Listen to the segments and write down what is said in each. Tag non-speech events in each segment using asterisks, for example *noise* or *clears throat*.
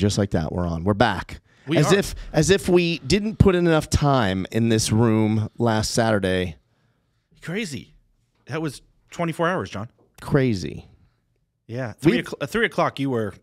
just like that. We're on. We're back. We as are. if as if we didn't put in enough time in this room last Saturday. Crazy. That was 24 hours, Jon. Crazy. Yeah. 3 We've- o'clock, uh, 3 o'clock, you were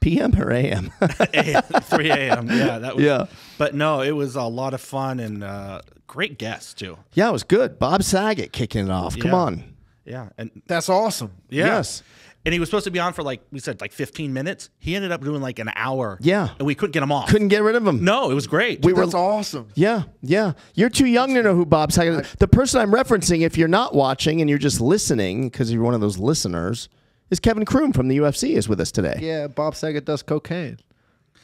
PM or AM? *laughs* 3 a.m. Yeah. That was, Yeah. But no, it was a lot of fun and uh, great guests, too. yeah, it was good. Bob Saget kicking it off. Come Yeah. on. Yeah. And That's awesome. yeah. Yes. And he was supposed to be on for like, we said like 15 minutes. He ended up doing like an hour. Yeah. And we couldn't get him off. Couldn't get rid of him. No, it was great. We were awesome. Yeah, yeah. You're too young to know who Bob Saget is. The person I'm referencing, if you're not watching and you're just listening because you're one of those listeners, is Kevin Croom from the UFC is with us today. Yeah, Bob Saget does cocaine.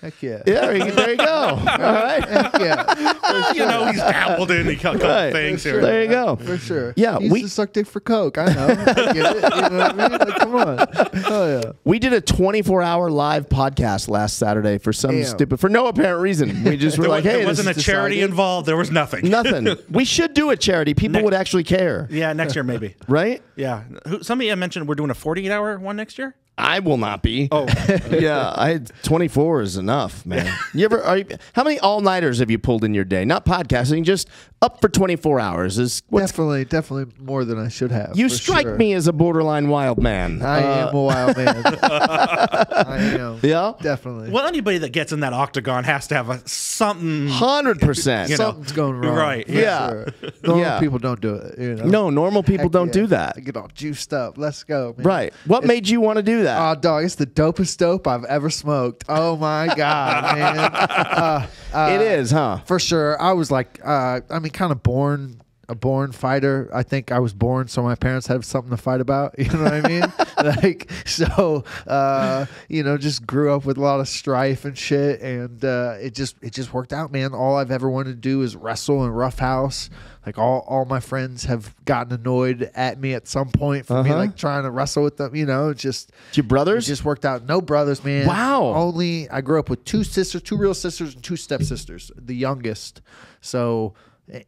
Heck yeah. Yeah, there you, there you go. *laughs* All right. Heck yeah. you know, he's dabbled in a couple Right. things here. There you go. For sure. Yeah, He used we- to suck dick for coke. I know. I get it. You know what I mean? Like, come on. Oh yeah. We did a 24 hour live podcast last Saturday for some Damn. stupid, for no apparent reason. We just were There, like, was, hey, there wasn't a is charity decided. involved. There was nothing. Nothing. *laughs* we should do a charity. People Ne- would actually care, Yeah, next year maybe. right? Yeah. Somebody mentioned we're doing a 48 hour one next year. I will not be. Oh. yeah, I 24 is enough, man. *laughs* You ever? Are you, how many all nighters have you pulled in your day? Not podcasting, just up for 24 hours. Is Definitely, definitely more than I should have. you strike sure. me as a borderline wild man. I Uh, am a wild man. *laughs* I am. Yeah, Definitely. Well, anybody that gets in that octagon has to have a, something. hundred percent. You know. Something's going wrong. Right, for yeah. Sure. Normal Yeah. people don't do it. You know? No, normal people Heck don't yeah. do that. They get all juiced up. Let's go. Man. Right. What made you want to do that? Oh, dog, it's the dopest dope I've ever smoked. Oh my god, *laughs* man! Uh, uh, it is, huh? for sure. I was like, uh, I mean, kind of born a born fighter. I think I was born so my parents had something to fight about. *laughs* You know what I mean? *laughs* like, so uh, you know, just grew up with a lot of strife and shit, and uh, it just it just worked out, man. All I've ever wanted to do is wrestle and roughhouse. Like all, all my friends have gotten annoyed at me at some point for me Uh-huh. like trying to wrestle with them. You know, just Your brothers? just worked out. No brothers, man. Wow. Only I grew up with two sisters, two real sisters, and two stepsisters. The youngest. So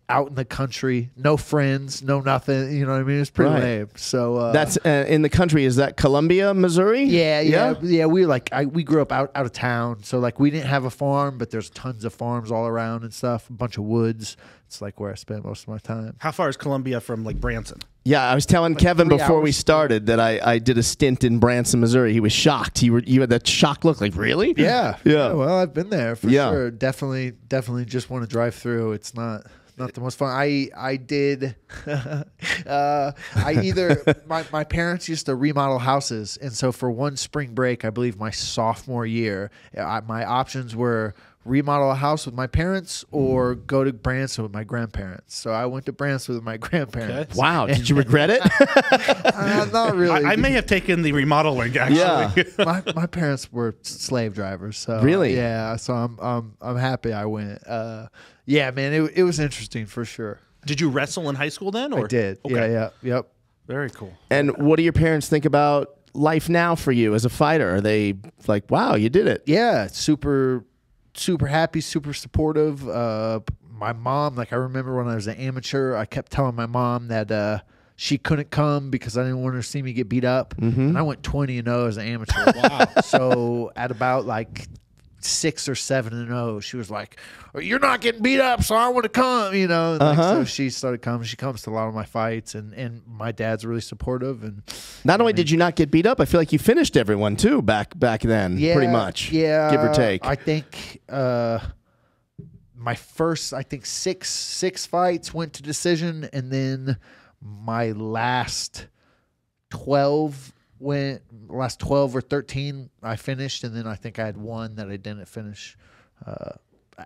out in the country, no friends, no nothing. You know what I mean? It's pretty Right. lame. So uh, That's uh, in the country. Is that Columbia, Missouri? yeah, yeah, yeah. We like I, we grew up out out of town, so like we didn't have a farm, but there's tons of farms all around and stuff. A bunch of woods. It's like where I spent most of my time. How far is Columbia from like Branson? Yeah, I was telling Kevin three before we started that I, I did a stint in Branson, Missouri. He was shocked. You were you had that shock look like really? Yeah, Yeah. Well, I've been there for Yeah. sure. Definitely, definitely, just want to drive through. It's not not the most fun. I I did. *laughs* uh, I either *laughs* my my parents used to remodel houses, and so for one spring break, I believe my sophomore year, I, my options were remodel a house with my parents or go to Branson with my grandparents. So I went to Branson with my grandparents. Wow. Did you regret it? *laughs* Uh, not really. I, I may have taken the remodeling actually. Yeah. my, my parents were slave drivers, so Really? yeah. So I'm I'm I'm happy I went. Uh, yeah, man, it it was interesting for sure. Did you wrestle in high school then? Or I did. Okay. Yeah, yeah, yep. Very cool. and what do your parents think about life now for you as a fighter? Are they like, wow, you did it? Yeah, super, super happy, super supportive. Uh, my mom, like I remember when I was an amateur, I kept telling my mom that uh, she couldn't come because I didn't want her to see me get beat up, and I went twenty and zero as an amateur. *laughs* wow! so at about like six or seven and zero, she was like, "You're not getting beat up, so I want to come." You know, Uh-huh. so she started coming. She comes to a lot of my fights, and and my dad's really supportive and. Not only did you not get beat up, I feel like you finished everyone too back back then, yeah, pretty much. Yeah, give or take. I think uh, my first, I think six six fights went to decision, and then my last twelve went last twelve or thirteen I finished, and then I think I had one that I didn't finish. Uh,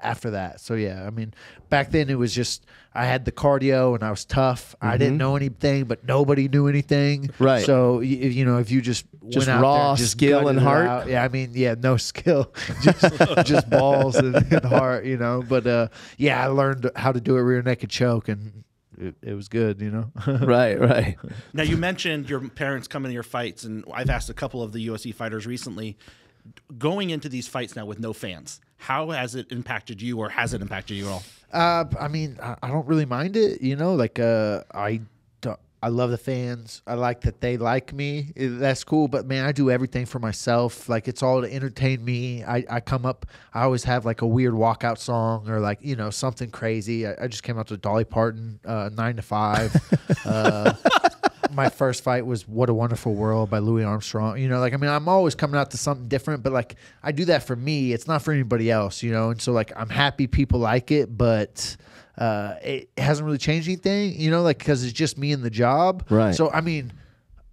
after that, so yeah, I mean, back then it was just I had the cardio and I was tough. I didn't know anything, but nobody knew anything. Mm-hmm. Right. So y- you know, if you just Just went out raw there just skill and heart? out, yeah, I mean, yeah, no *laughs* skill, just just balls and, and heart, you know. But uh, yeah, I learned how to do a rear naked choke, and it, it was good, you know. *laughs* right, right. Now you mentioned your parents coming to your fights, and I've asked a couple of the UFC fighters recently. Going into these fights now with no fans, how has it impacted you, or has it impacted you at all? Uh, I mean, I, I don't really mind it, you know. Like, uh, I, do- I love the fans. I like that they like me. That's cool. But man, I do everything for myself. Like it's all to entertain me. I, I come up. I always have like a weird walkout song or like you know something crazy. I, I just came out to Dolly Parton, uh, nine to five. *laughs* uh, my first fight was "What a Wonderful World" by Louis Armstrong. You know, like I mean, I'm always coming out to something different, but like I do that for me. It's not for anybody else. You know, and so like I'm happy people like it, but uh, it hasn't really changed anything. You know, like because it's just me and the job. Right. So I mean.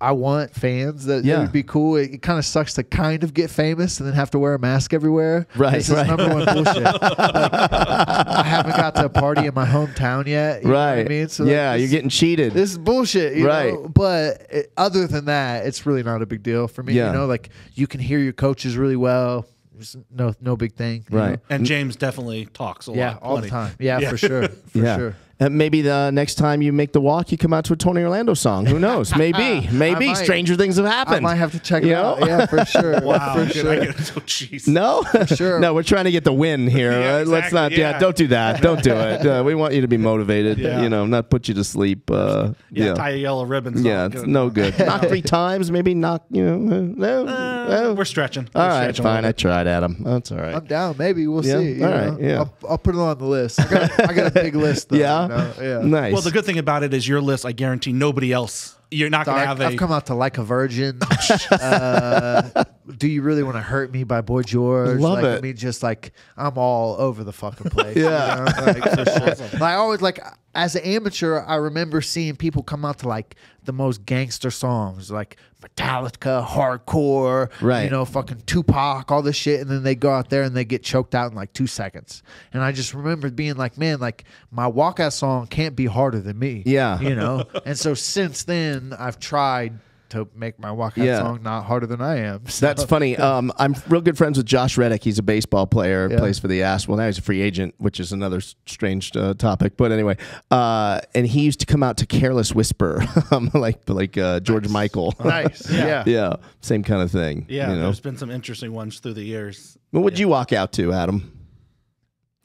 I want fans. That, Yeah. that would be cool. It, it kind of sucks to kind of get famous and then have to wear a mask everywhere. Right, This is right. number one *laughs* bullshit. Like, I haven't got to a party in my hometown yet. you know what right. I mean, so yeah, this- you're getting cheated. this is bullshit, you Right. know? But it, other than that, it's really not a big deal for me. Yeah. You know, like you can hear your coaches really well. It's no, no big thing. Right. know? And James definitely talks a lot. Yeah, all the time. Yeah, Yeah. for sure. For yeah. sure. *laughs* And maybe the next time you make the walk, you come out to a Tony Orlando song. Who knows? *laughs* Maybe. Maybe. might. Stranger things have happened. I might have to check it You out. know? Yeah, for *laughs* sure. Wow. For sure. Get- oh, jeez. No, sure. no, we're trying to get the win *laughs* here. Yeah, Uh, Let's not. Yeah. yeah. don't do that. Don't do it. Uh, we want you to be motivated. Yeah. You know, not put you to sleep. Uh, Yeah, yeah, tie a yellow ribbon. song. yeah, it's no good. knock three times, maybe knock. You know, uh, no. Uh, we're stretching. all We're right, stretching fine. I tried, Adam. That's all right. I'm down. Maybe we'll Yeah, see. you all know? yeah. I'll, I'll put it on the list. I got, I got a big list. Though, yeah, you know? *laughs* Yeah. nice. Well, the good thing about it is your list. I guarantee nobody else. You're not going to I, have I've a. come out to like a virgin. *laughs* uh, do you really want to hurt me by Boy George? Love like, it. I mean, just like I'm all over the fucking place. *laughs* Yeah. you know? like. Like, I always like as an amateur, I remember seeing people come out to like the most gangster songs, like Metallica, hardcore, Right. You know, fucking Tupac, all this shit, and then they go out there and they get choked out in like two seconds. And I just remember being like, man, like my walkout song can't be harder than me. Yeah. you know. *laughs* and so since then, I've tried to make my walkout Yeah. song not harder than I am. *laughs* So- That's funny. *laughs* Um, I'm real good friends with Josh Reddick. He's a baseball player, Yeah. plays for the Ass. Well, now he's a free agent, which is another strange uh, topic. But anyway, uh, and he used to come out to "Careless Whisper," *laughs* um, like like uh, George Michael. nice. yeah. yeah, same kind of thing. yeah, you know. there's been some interesting ones through the years. What would you walk out to, Adam?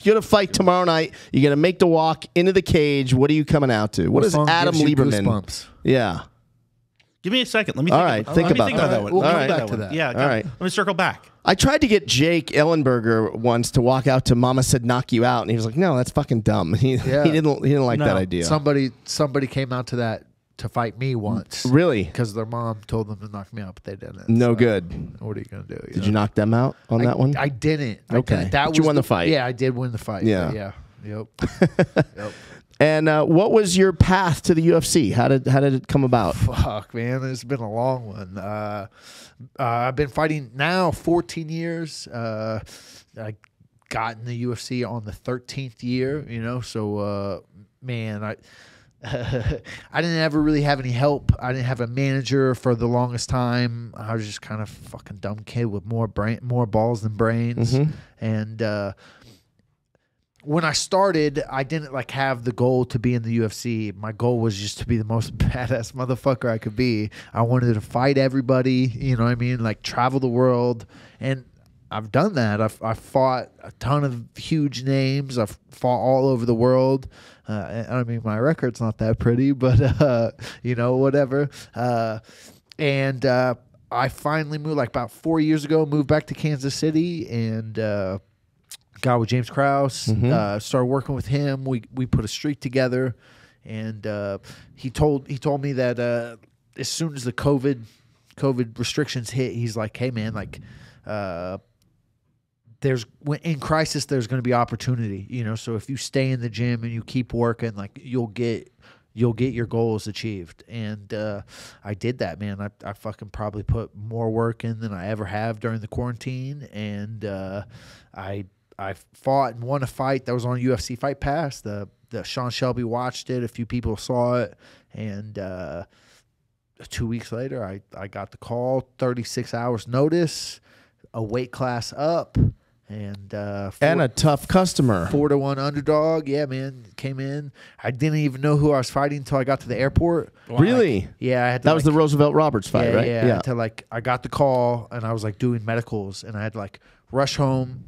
You're gonna fight tomorrow night. You're gonna make the walk into the cage. What are you coming out to? what is Adam gives you Lieberman? goosebumps? Yeah. Give me a second. Let me. All think right, about, think about think that. about that one. We'll Let me come think back to that. Yeah. All come- right. Let me circle back. I tried to get Jake Ellenberger once to walk out to "Mama Said Knock You Out," and he was like, "No, that's fucking dumb." *laughs* He, Yeah. he didn't he didn't like No. that idea. Somebody somebody came out to that to fight me once really? because their mom told them to knock me out, but they didn't. No So, good. What are you gonna do? Did you knock them out on I, that one? I didn't. I Okay. didn't. That But you was won the fight. Yeah, I did win the fight. Yeah. Yeah. Yep. *laughs* yep. And uh, what was your path to the UFC? How did how did it come about? Fuck, man, it's been a long one. Uh, uh, I've been fighting now 14 years. Uh, I got in the UFC on the 13th year, you know. So, uh, man, I. *laughs* I didn't ever really have any help. I didn't have a manager for the longest time. I was just kind of fucking dumb kid with more brain, more balls than brains. Mhm. And uh, when I started, I didn't like have the goal to be in the UFC. My goal was just to be the most *laughs* badass motherfucker I could be. I wanted to fight everybody, you know what I mean? Like travel the world. And I've done that. I've, I've fought a ton of huge names. I've fought all over the world. Uh, I mean, my record's not that pretty, *laughs* but, uh, you know, whatever. Uh, and uh, I finally moved, like about four years ago, moved back to Kansas City and, got with James Krause. Uh, started working with him. We we put a streak together, and uh, he told he told me that uh, as soon as the COVID COVID restrictions hit, he's like, "Hey man, like." Uh, there's in crisis there's going to be opportunity you know so if you stay in the gym and you keep working like you'll get you'll get your goals achieved and uh, i did that man I, I fucking probably put more work in than i ever have during the quarantine and uh, i i fought and won a fight that was on ufc fight pass. The the sean shelby watched it. A few people saw it. And uh, two weeks later i i got the call 36 hours notice a weight class up and uh four, And a tough customer. four to one underdog. Yeah man came in. I didn't even know who i was fighting until i got to the airport. Really? yeah i had to That was the Roosevelt Roberts fight, yeah, right? Yeah, to like I got the call and I was like doing medicals and I had to like rush home,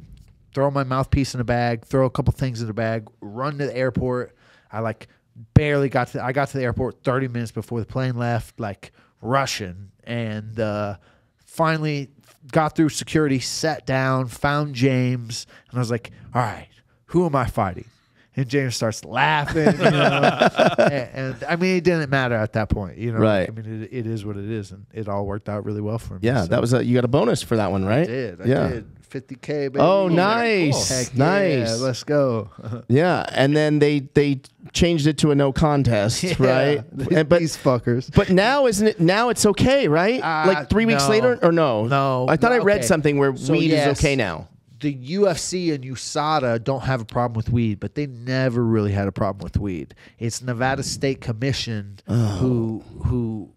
throw my mouthpiece in a bag, throw a couple things in a bag, run to the airport. I like barely got to. I got to the airport 30 minutes before the plane left, like rushing, and uh, finally got through security, sat down, found James, and I was like, "All right, who am I fighting?" And James starts laughing, you know? *laughs* and, and, I mean, it didn't matter at that point, you know. Right. I mean, it, it is what it is, and it all worked out really well for me. Yeah, so. that was a you got a bonus for that one, right? I did. I yeah. did. 50k, baby. Oh, nice, cool. Nice. Yeah, let's go. *laughs* Yeah, and then they they changed it to a no contest, right? *laughs* And, but these fuckers. but now isn't it? Now it's okay, right? Uh, like three weeks no. later, or no? No. I thought I read Okay. something where So, weed yes. is okay now. the UFC and USADA don't have a problem with weed, but they never really had a problem with weed. It's Nevada State Commission who who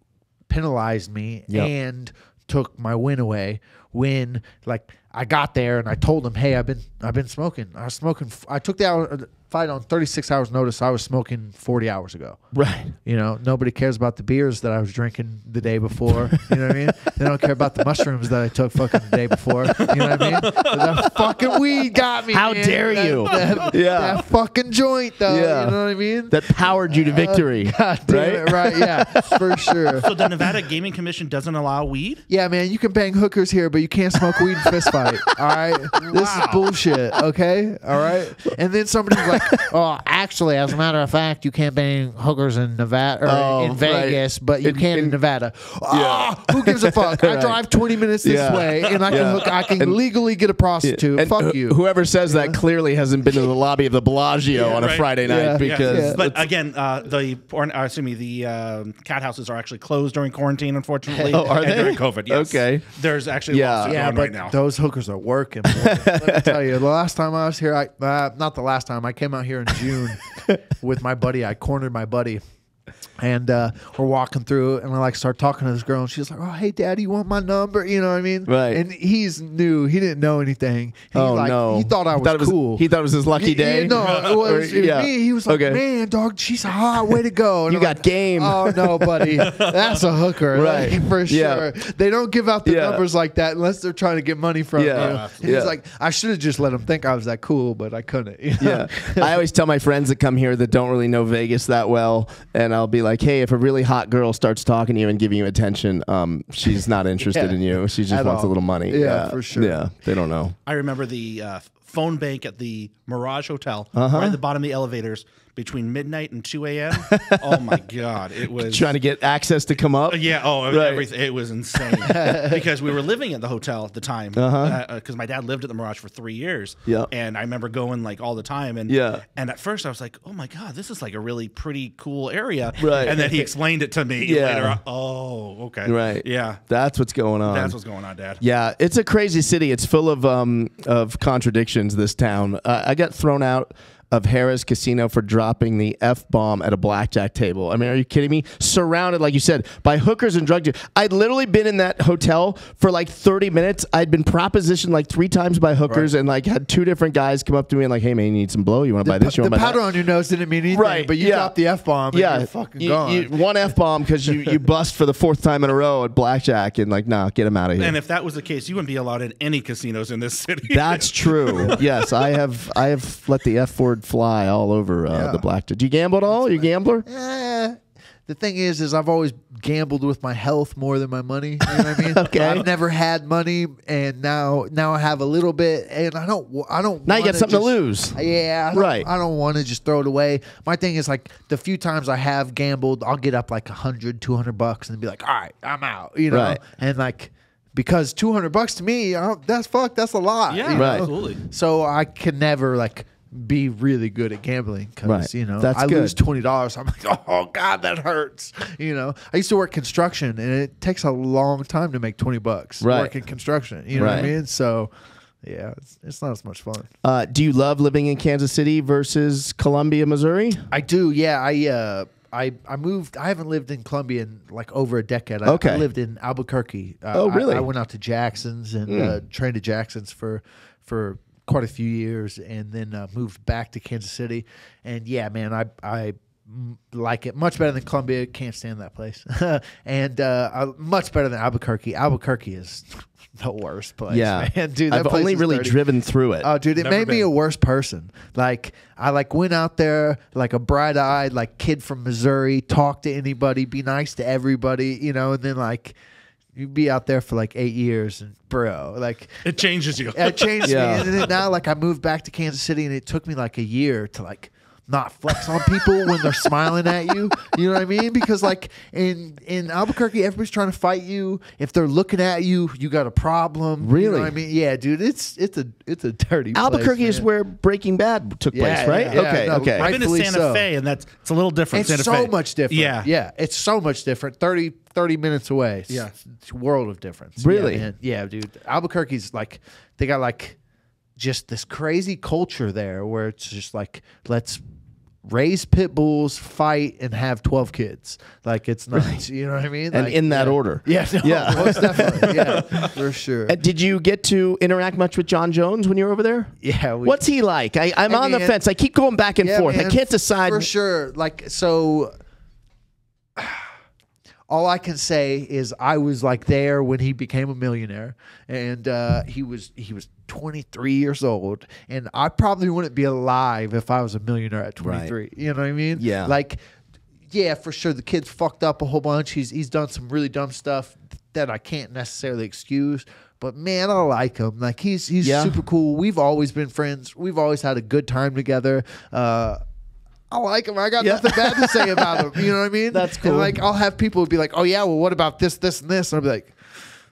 penalized me Yep. and took my win away when like I got there and I told them, "Hey, I've been I've been smoking. I was smoking. I took the hour, fight on 36 hours notice. I was smoking 40 hours ago." Right. You know, nobody cares about the beers that I was drinking the day before. You know what I mean? *laughs* They don't care about the mushrooms that I took fucking the day before. You know what I mean? That fucking weed got me. How man. dare That- you. *laughs* That, *laughs* Yeah. that fucking joint, though. Yeah. You know what I mean? That powered you to uh, victory. God damn it, right? Yeah, for sure. So the Nevada Gaming Commission doesn't allow weed. Yeah, man, you can bang hookers here, but you can't smoke weed in fist fight. All right, this is bullshit. Okay, all right. And then somebody's like, *laughs* "Oh, actually, as a matter of fact, you can't bang hookers in Nevada or Oh, in right. Vegas, but you In- can in, in- Nevada." Ah, who gives a fuck? *laughs* I drive twenty minutes this Yeah. way, and I can Yeah. hook. I can And- legally get a prostitute. And fuck wh- you. Whoever says that clearly hasn't been to the lobby of the Bellagio on a right. Friday night Yeah. Yeah. because Yeah. But again, uh, the porn, uh, excuse me, the um cat houses are actually closed during quarantine, unfortunately. Oh, are and they? During COVID, yes. Okay. There's actually Yeah. yeah, yeah, going but right now. those hookers are working. boy. Let me tell you, the last time I was here, I uh, not the last time I came out here in June *laughs* with my buddy. I cornered my buddy, and uh, we're walking through, and I like start talking to this girl, and she's like, "Oh, hey, daddy, you want my number?" You know what I mean? Right. And he's new; he didn't know anything. He, oh like, no, he thought I was it was cool. He thought it was his lucky Yeah, day. yeah, no, it *laughs* was, Or- it was yeah. me. He was like, Okay. "Man, dog, she's hot. Way to go!" And You I'm got like, game. Oh no, buddy, that's a hooker, Right. like, *laughs* for Yeah. sure. They don't give out the Yeah. numbers like that unless they're trying to get money from Yeah. you. Yeah. He's like, I should have just let him think I was that cool, but I couldn't. you *laughs* know? Yeah. I always tell my friends that come here that don't really know Vegas that well, and I'll be like, hey, if a really hot girl starts talking to you and giving you attention, um, she's not interested Yeah. in you. She just At wants a little money. Yeah, for sure. Yeah, they don't know. I remember the uh, phone bank at the Mirage Hotel, Uh-huh. right at the bottom of the elevators, between midnight and 2 a.m. *laughs* oh my God. It was. Trying to get access to come up. Yeah. Oh, Right. everything. It was insane *laughs* because we were living at the hotel at the time. Because Uh-huh. my dad lived at the Mirage for three years. Yeah. And I remember going like all the time. And Yeah. And at first I was like, oh my god, this is like a really pretty cool area. Right. And then he *laughs* explained it to me Yeah. later. on. Oh, okay. Right. Yeah. That's what's going on. That's what's going on, Dad. Yeah, it's a crazy city. It's full of um of contradictions. This town. Uh, I got thrown out of Harrah's Casino for dropping the f bomb at a blackjack table. I mean, are you kidding me? Surrounded, like you said, by hookers and drug dealers. I'd literally been in that hotel for like thirty minutes. I'd been propositioned like three times by hookers, and like had two different guys come up to me and like, "Hey man, you need some blow? You want to buy this? You the want to buy powder that?" on your nose didn't mean anything, Right, but you yeah. dropped the f bomb. yeah, you're fucking you- gone. you- one f bomb because you you bust for the fourth time in a row at blackjack, and like, nah, get him out of here. And if that was the case, you wouldn't be allowed in any casinos in this city. That's true. *laughs* yes, I have. I have let the F word fly all over uh, Yeah. the blackjack. Do you gamble at all? Are you a gambler? Eh, the thing is, is I've always gambled with my health more than my money. You know what I mean? *laughs* Okay. I've never had money, and now now I have a little bit, and I don't. I don't. Now you got wanna something to lose. Yeah, I Right. I don't want to just throw it away. My thing is like the few times I have gambled, I'll get up like 100, 200 bucks and be like, all right, I'm out. You know, Right. and like because two hundred bucks to me, I don't- that's fuck, that's a lot. Yeah, you Right. absolutely. So I can never like be really good at gambling because Right. you know That's I good. lose twenty dollars. I'm like, *laughs* oh god, that hurts. You know, I used to work construction, and it takes a long time to make twenty bucks Right. working construction. You know what I mean? So yeah, it's, it's not as much fun. Uh, do you love living in Kansas City versus Columbia, Missouri? I do. Yeah, I. uh I, I moved. I haven't lived in Columbia in like over a decade. I, Okay. I lived in Albuquerque. Uh, Oh, I- really? I, went out to Jackson's and uh, trained at Jackson's for for quite a few years, and then uh, moved back to Kansas City. And yeah, man, I I like it much better than Columbia. Can't stand that place, *laughs* and uh, much better than Albuquerque. Albuquerque is *laughs* the worst place. Yeah, man. dude. that I've place only is really dirty. driven through it. Oh, dude, it Never made me a worse person. Like I like went out there like a bright eyed like kid from Missouri, talk to anybody, be nice to everybody, you know, and then like you'd be out there for like eight years and bro, like It changes you. it changed *laughs* Yeah. me. And then now like I moved back to Kansas City and it took me like a year to like not flex on people when they're smiling at you. You know what I mean? Because like in in Albuquerque, everybody's trying to fight you. If they're looking at you, you got a problem. You know Really? what I mean? Yeah, dude. It's it's a it's a dirty. place, Albuquerque is where Breaking Bad took Yeah, place, right? yeah, okay, no, okay. I've been to Santa so. Fe, and that's it's a little different. It's Santa so Fe. much different. Yeah, yeah. It's so much different. 30, 30 minutes away. It's, Yeah. it's a world of difference. Really? Yeah, man. yeah, dude. Albuquerque's like they got like just this crazy culture there where it's just like let's raise pit bulls, fight, and have twelve kids. Like it's nuts. You know what I mean? And Like, in that yeah. order. Yeah, no, Yeah. *laughs* most definitely. Yeah, *laughs* for sure. Did you get to interact much with Jon Jones when you were over there? yeah, we, What's he like? I, I'm I on the fence. I keep going back and Yeah, forth. I can't decide. for sure. Like so, all I can say is I was like there when he became a millionaire, and uh, he was he was 23 years old, and I probably wouldn't be alive if I was a millionaire at 23. You know what I mean? Yeah. Like, yeah, for sure. The kid's fucked up a whole bunch. He's he's done some really dumb stuff that I can't necessarily excuse. But man, I like him. Like he's he's Yeah. super cool. We've always been friends. We've always had a good time together. Uh, I like him. I got Yeah. nothing bad to say *laughs* about him. You know what I mean? That's And, cool. like I'll have people be like, "Oh yeah, well, what about this, this, and this?" And I'll be like,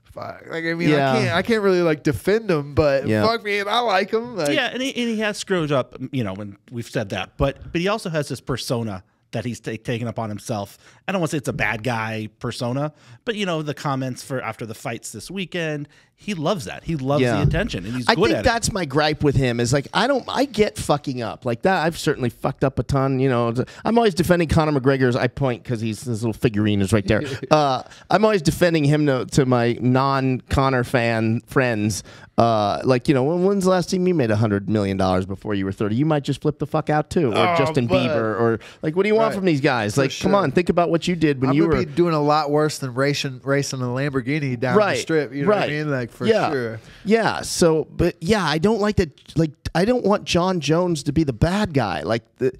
"Fuck." Like I mean, Yeah. I can't, I can't really like defend him, but Yeah. fuck me, I like him. Like, yeah, and he, and he has screwed up, you know, and we've said that, but but he also has this persona that he's ta- taken upon himself. I don't want to say it's a bad guy persona, but you know, the comments for after the fights this weekend, he loves that. He loves Yeah. the attention, and he's I good think at it. that's my gripe with him is like I don't I get fucking up like that I've certainly fucked up a ton you know I'm always defending Conor McGregor's I point because he's his little figurine is right there *laughs* uh, I'm always defending him to, to my non Conor fan friends uh, like you know when, when's the last time you made a hundred million dollars before you were 30 you might just flip the fuck out too or Oh, Justin but- Bieber or like what do you want Right. from these guys like come on think about what you did when I'm you were be doing a lot worse than racing racing a Lamborghini down right the strip. You know right. what I mean? Like for yeah. sure. Yeah. So, but yeah, I don't like that. Like, I don't want Jon Jones to be the bad guy. Like the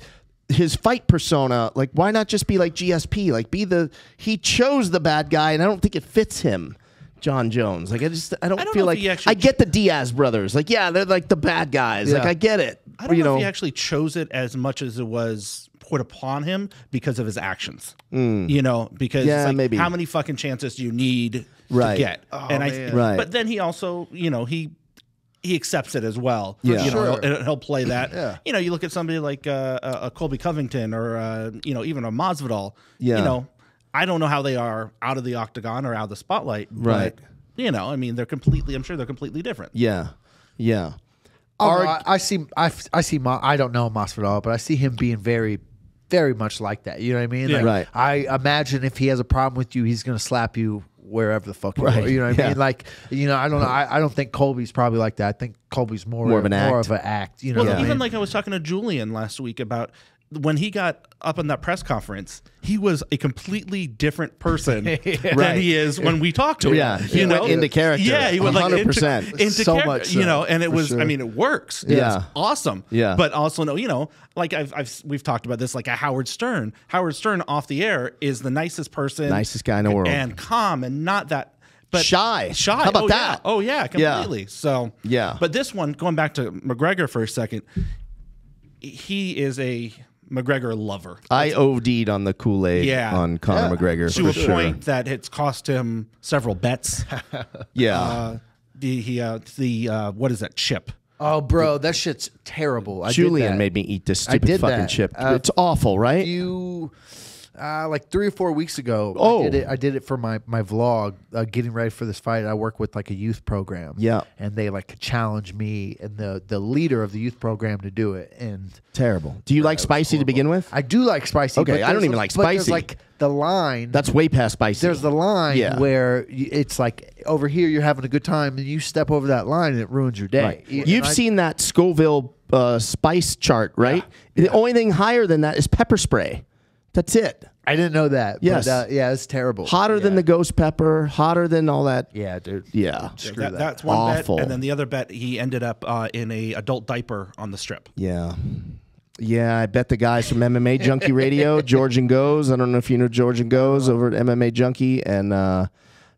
his fight persona. Like, why not just be like GSP? Like, be the he chose the bad guy, and I don't think it fits him. Jon Jones. Like I just I don't, I don't feel like I get the Diaz brothers. Like yeah, they're like the bad guys. Like I get it. I don't you know, know, if he actually chose it as much as it was put upon him because of his actions. You know, because. Yeah, like, maybe. how many fucking chances do you need Right. to get? Oh, and I, man. Right. But then he also, you know, he he accepts it as well. Yeah. you know, Sure. he'll, he'll play that. *clears throat* Yeah. You know, you look at somebody like uh, uh, a Colby Covington or uh, you know even a Masvidal. Yeah. You know, I don't know how they are out of the octagon or out of the spotlight. Right. But, you know, I mean, they're completely. I'm sure they're completely different. yeah, yeah. I, I see. I, I see. Ma, I don't know Masvidal, but I see him being very, very much like that. You know what I mean? Yeah. Like, Right. I imagine if he has a problem with you, he's gonna slap you wherever the fuck you Right. are. You know what I mean? Like, you know, I don't know. I, I don't think Colby's probably like that. I think Colby's more More of an more act. of an act. You know, Well, what I even mean? like I was talking to Julian last week about when he got up in that press conference, he was a completely different person *laughs* than Right. he is when we talked to him. Yeah, he you went know, into character. Yeah, he went like 100%. into So character, much you know, and it was. I mean, it works. Yeah. It's awesome. Yeah. but also no, you know, like I've, I've we've talked about this, like a Howard Stern. Howard Stern off the air is the nicest person, Nicest guy in the world. and calm, and not that. But Shy. shy. How about oh, that? Yeah. Oh yeah, Yeah. completely. So Yeah. But this one, going back to McGregor for a second, he is a McGregor lover. I OD'd on the Kool Aid Yeah. on Conor Yeah. McGregor to for a sure. point that it's cost him several bets. *laughs* Yeah. uh, the he uh, the uh, what is that chip? oh, bro, that shit's terrible. I did Julian that. made me eat this I stupid did fucking that. chip. Uh, it's awful, right? you uh, like three or four weeks ago. Oh. I did it. I did it for my my vlog, uh, getting ready for this fight. I work with like a youth program. Yeah. and they like challenge me and the the leader of the youth program to do it. And Terrible. Do you like spicy to begin with? I do like spicy. Okay, but I don't even like but there's spicy. like the line. That's way past spicy. there's the line Yeah. where it's like over here you're having a good time and you step over that line and it ruins your day. Right. You've I- seen that Scoville uh, spice chart, right? The only thing higher than that is pepper spray. That's it. I didn't know that. Yes. But, uh, yeah, it's terrible. Hotter than the ghost pepper, hotter than all that. Yeah, dude. Yeah. Screw That- that. That's one Awful. bet, and then the other bet he ended up uh, in a adult diaper on the strip. Yeah. Yeah, I bet the guys from MMA Junkie Radio, *laughs* George and Goze. I don't know if you know George and Goze over at MMA Junkie, and uh,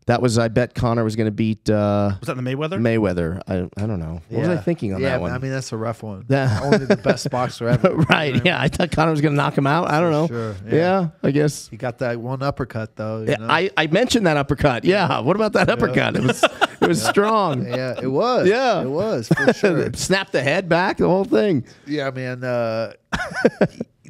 that was I bet Conor was going to beat uh, Was that the Mayweather? Mayweather. I I don't know. What was I thinking on yeah, that one? I mean, that's a rough one. Yeah. Only the best boxer ever. *laughs* right? Yeah, I thought Conor was going to knock him out. I don't know. sure, Yeah. yeah. I guess. He got that one uppercut, though. you Yeah, know? I, I mentioned that uppercut. Yeah. What about that uppercut? It was *laughs* it was strong. yeah, it was. Yeah. It was, for sure. *laughs* Snap the head back, the whole thing. Yeah, man. Uh,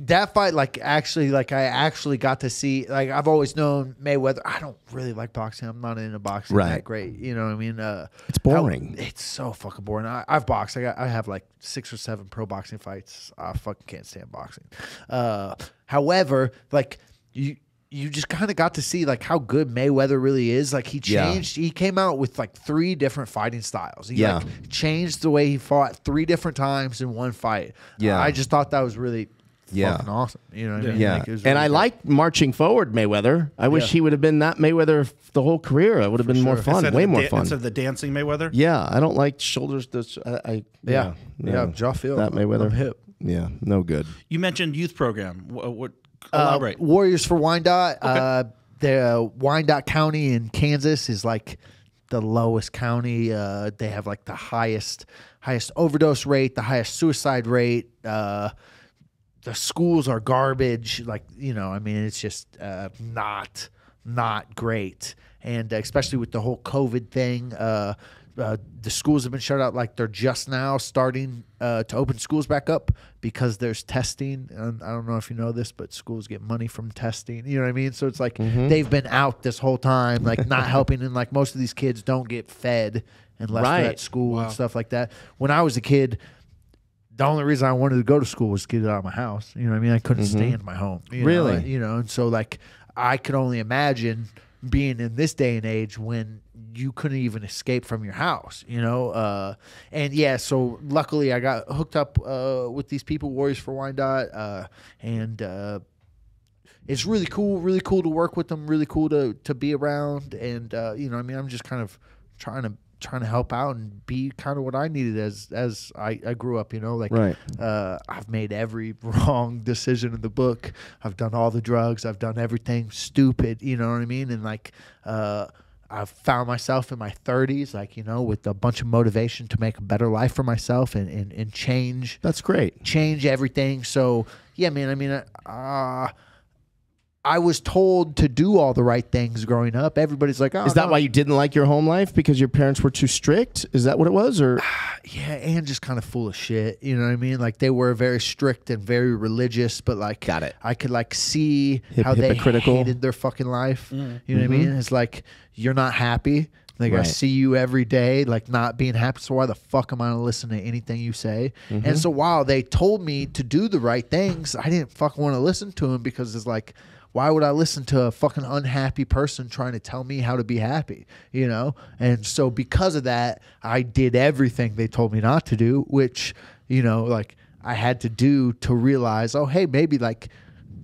that fight, like, actually, like, I actually got to see. Like, I've always known Mayweather. I don't really like boxing. I'm not into boxing Right. that great. You know what I mean? Uh, It's boring. how- it's so fucking boring. I, I've boxed. I got. I have like six or seven pro boxing fights. I fucking can't stand boxing. Uh, however, like you. You just kind of got to see like how good Mayweather really is. Like he Yeah. changed. He came out with like three different fighting styles. He Yeah. like changed the way he fought three different times in one fight. Yeah. I just thought that was really Yeah. fucking awesome. You know what I mean? Yeah, Like, it was and I good. like marching forward Mayweather. I wish Yeah. he would have been that Mayweather the whole career. It would have been more fun, Instead way more da- fun. Instead of the dancing Mayweather. yeah, I don't like shoulders. To, I, I Yeah. Yeah, jaw feel. That Mayweather I'm hip. Yeah, no good. You mentioned youth program. What? what Uh, elaborate. Warriors for Wyandotte. Uh, the Wyandotte County in Kansas is like the lowest county. Uh, they have like the highest highest overdose rate, the highest suicide rate. Uh, the schools are garbage. Like you know, I mean, it's just uh, not not great. And especially with the whole COVID thing, uh, uh, the schools have been shut out. Like they're just now starting uh, to open schools back up because there's testing. And I don't know if you know this, but schools get money from testing. You know what I mean? So it's like they've been out this whole time, like not *laughs* helping. And like most of these kids don't get fed unless they're at school and stuff like that. When I was a kid, the only reason I wanted to go to school was to get out of my house. You know what I mean? I couldn't stay in my home. you know? Really? You know, and so like I could only imagine being in this day and age when you couldn't even escape from your house, you know? Uh, and yeah, so luckily I got hooked up uh, with these people, Warriors for Wyandotte, uh, and uh, it's really cool, really cool to work with them, really cool to to be around, and uh, you know, I mean, I'm just kind of trying to trying to help out and be kind of what I needed as as I, I grew up, you know, like Right. uh, I've made every *laughs* wrong decision in the book. I've done all the drugs. I've done everything stupid. You know what I mean? And like, uh, I've found myself in my 30s, like you know, with a bunch of motivation to make a better life for myself and and, and change That's great. change everything. So yeah, man. I mean, uh, I was told to do all the right things growing up. Everybody's like, oh, Is that no. why you didn't like your home life because your parents were too strict? Is that what it was, or *sighs* yeah, and just kind of full of shit. You know what I mean? Like they were very strict and very religious, but like Got it. I could like see Hip- how they hypocritical. hated their fucking life. Mm. You know what I mm-hmm. mean? It's like you're not happy. Like I see you every day, like not being happy. So why the fuck am I gonna listen to anything you say? And mm-hmm. so while they told me to do the right things, I didn't fucking want to listen to them because it's like. Why would I listen to a fucking unhappy person trying to tell me how to be happy? You know? And so because of that, I did everything they told me not to do, which, you know, like I had to do to realize, oh, hey, maybe like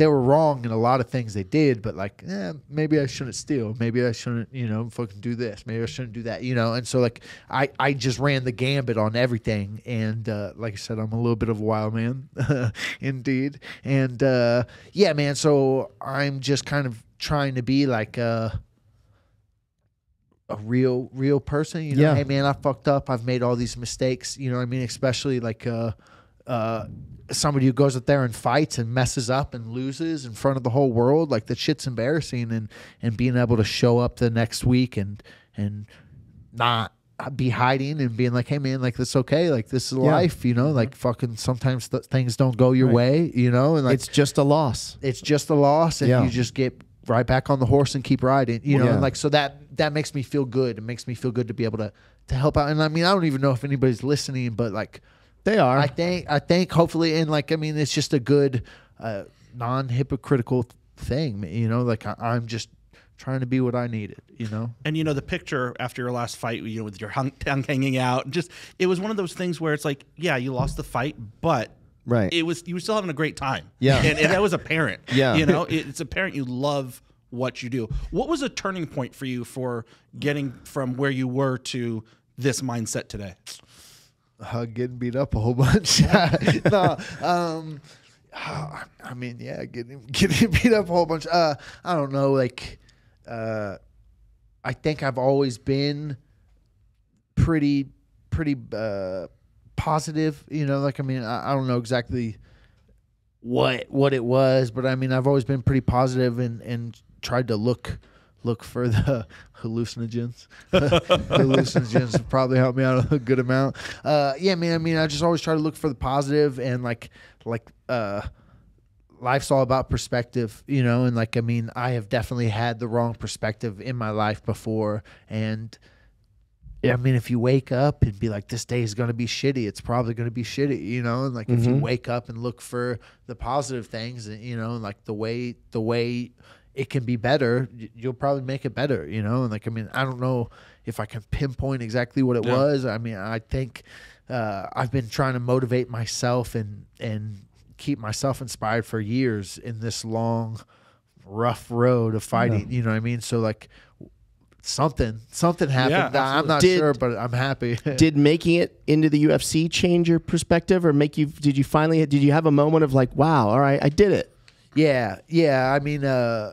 they were wrong in a lot of things they did, but like, eh, maybe I shouldn't steal. Maybe I shouldn't, you know, fucking do this. Maybe I shouldn't do that, you know? And so, like, I, I just ran the gambit on everything. And, uh, like I said, I'm a little bit of a wild man, *laughs* indeed. And, uh, yeah, man. So I'm just kind of trying to be like, uh, a real real person you know Yeah. hey man i fucked up i've made all these mistakes you know what i mean especially like uh uh somebody who goes out there and fights and messes up and loses in front of the whole world like that shit's embarrassing and and being able to show up the next week and and not be hiding and being like hey man like this okay like this is life you know like fucking sometimes th- things don't go your Right. way you know and like it's just a loss? it's just a loss and Yeah. you just get right back on the horse and keep riding you know Yeah. and like so that that makes me feel good it makes me feel good to be able to to help out and i mean i don't even know if anybody's listening but like They are. i think i think hopefully and like i mean it's just a good uh non-hypocritical thing you know like I, i'm just trying to be what i needed you know And you know the picture after your last fight, you know, with your hung, *laughs* tongue hanging out, just it was one of those things where it's like, yeah, you lost the fight, but Right. it was you were still having a great time. Yeah. and, and that was apparent. *laughs* Yeah. you know, it, it's apparent you love what you do. What was a turning point for you for getting from where you were to this mindset today? Uh, getting beat up a whole *laughs* bunch. *laughs* no, um, *sighs* I mean, yeah, getting *laughs* getting beat up a whole bunch. Uh, I don't know, like, uh, I think I've always been pretty, pretty uh, positive. You know, like I mean, I, I don't know exactly what what it was, but I mean, I've always been pretty positive and and tried to look look for the *laughs* hallucinogens. *laughs* hallucinogens have probably helped me out a good amount. Uh, yeah, man. I mean, I just always try to look for the positive and like like uh, life's all about perspective, you know. And like, I mean, I have definitely had the wrong perspective in my life before, and. I mean, if you wake up and be like, "This day is going to be shitty," it's probably going to be shitty, you know. And like, if you wake up and look for the positive things, and you know, and like the way the way it can be better, you'll probably make it better, you know. And like, I mean, I don't know if I can pinpoint exactly what it Yeah. was. I mean, I think uh, I've been trying to motivate myself and and keep myself inspired for years in this long, rough road of fighting. You know what I mean? So like. Something, something happened. Yeah, I'm not Did- sure, but I'm happy. *laughs* Did making it into the UFC change your perspective, or make you? Did you finally? Did you have a moment of like, wow, all right, I did it? Yeah, yeah. I mean, uh,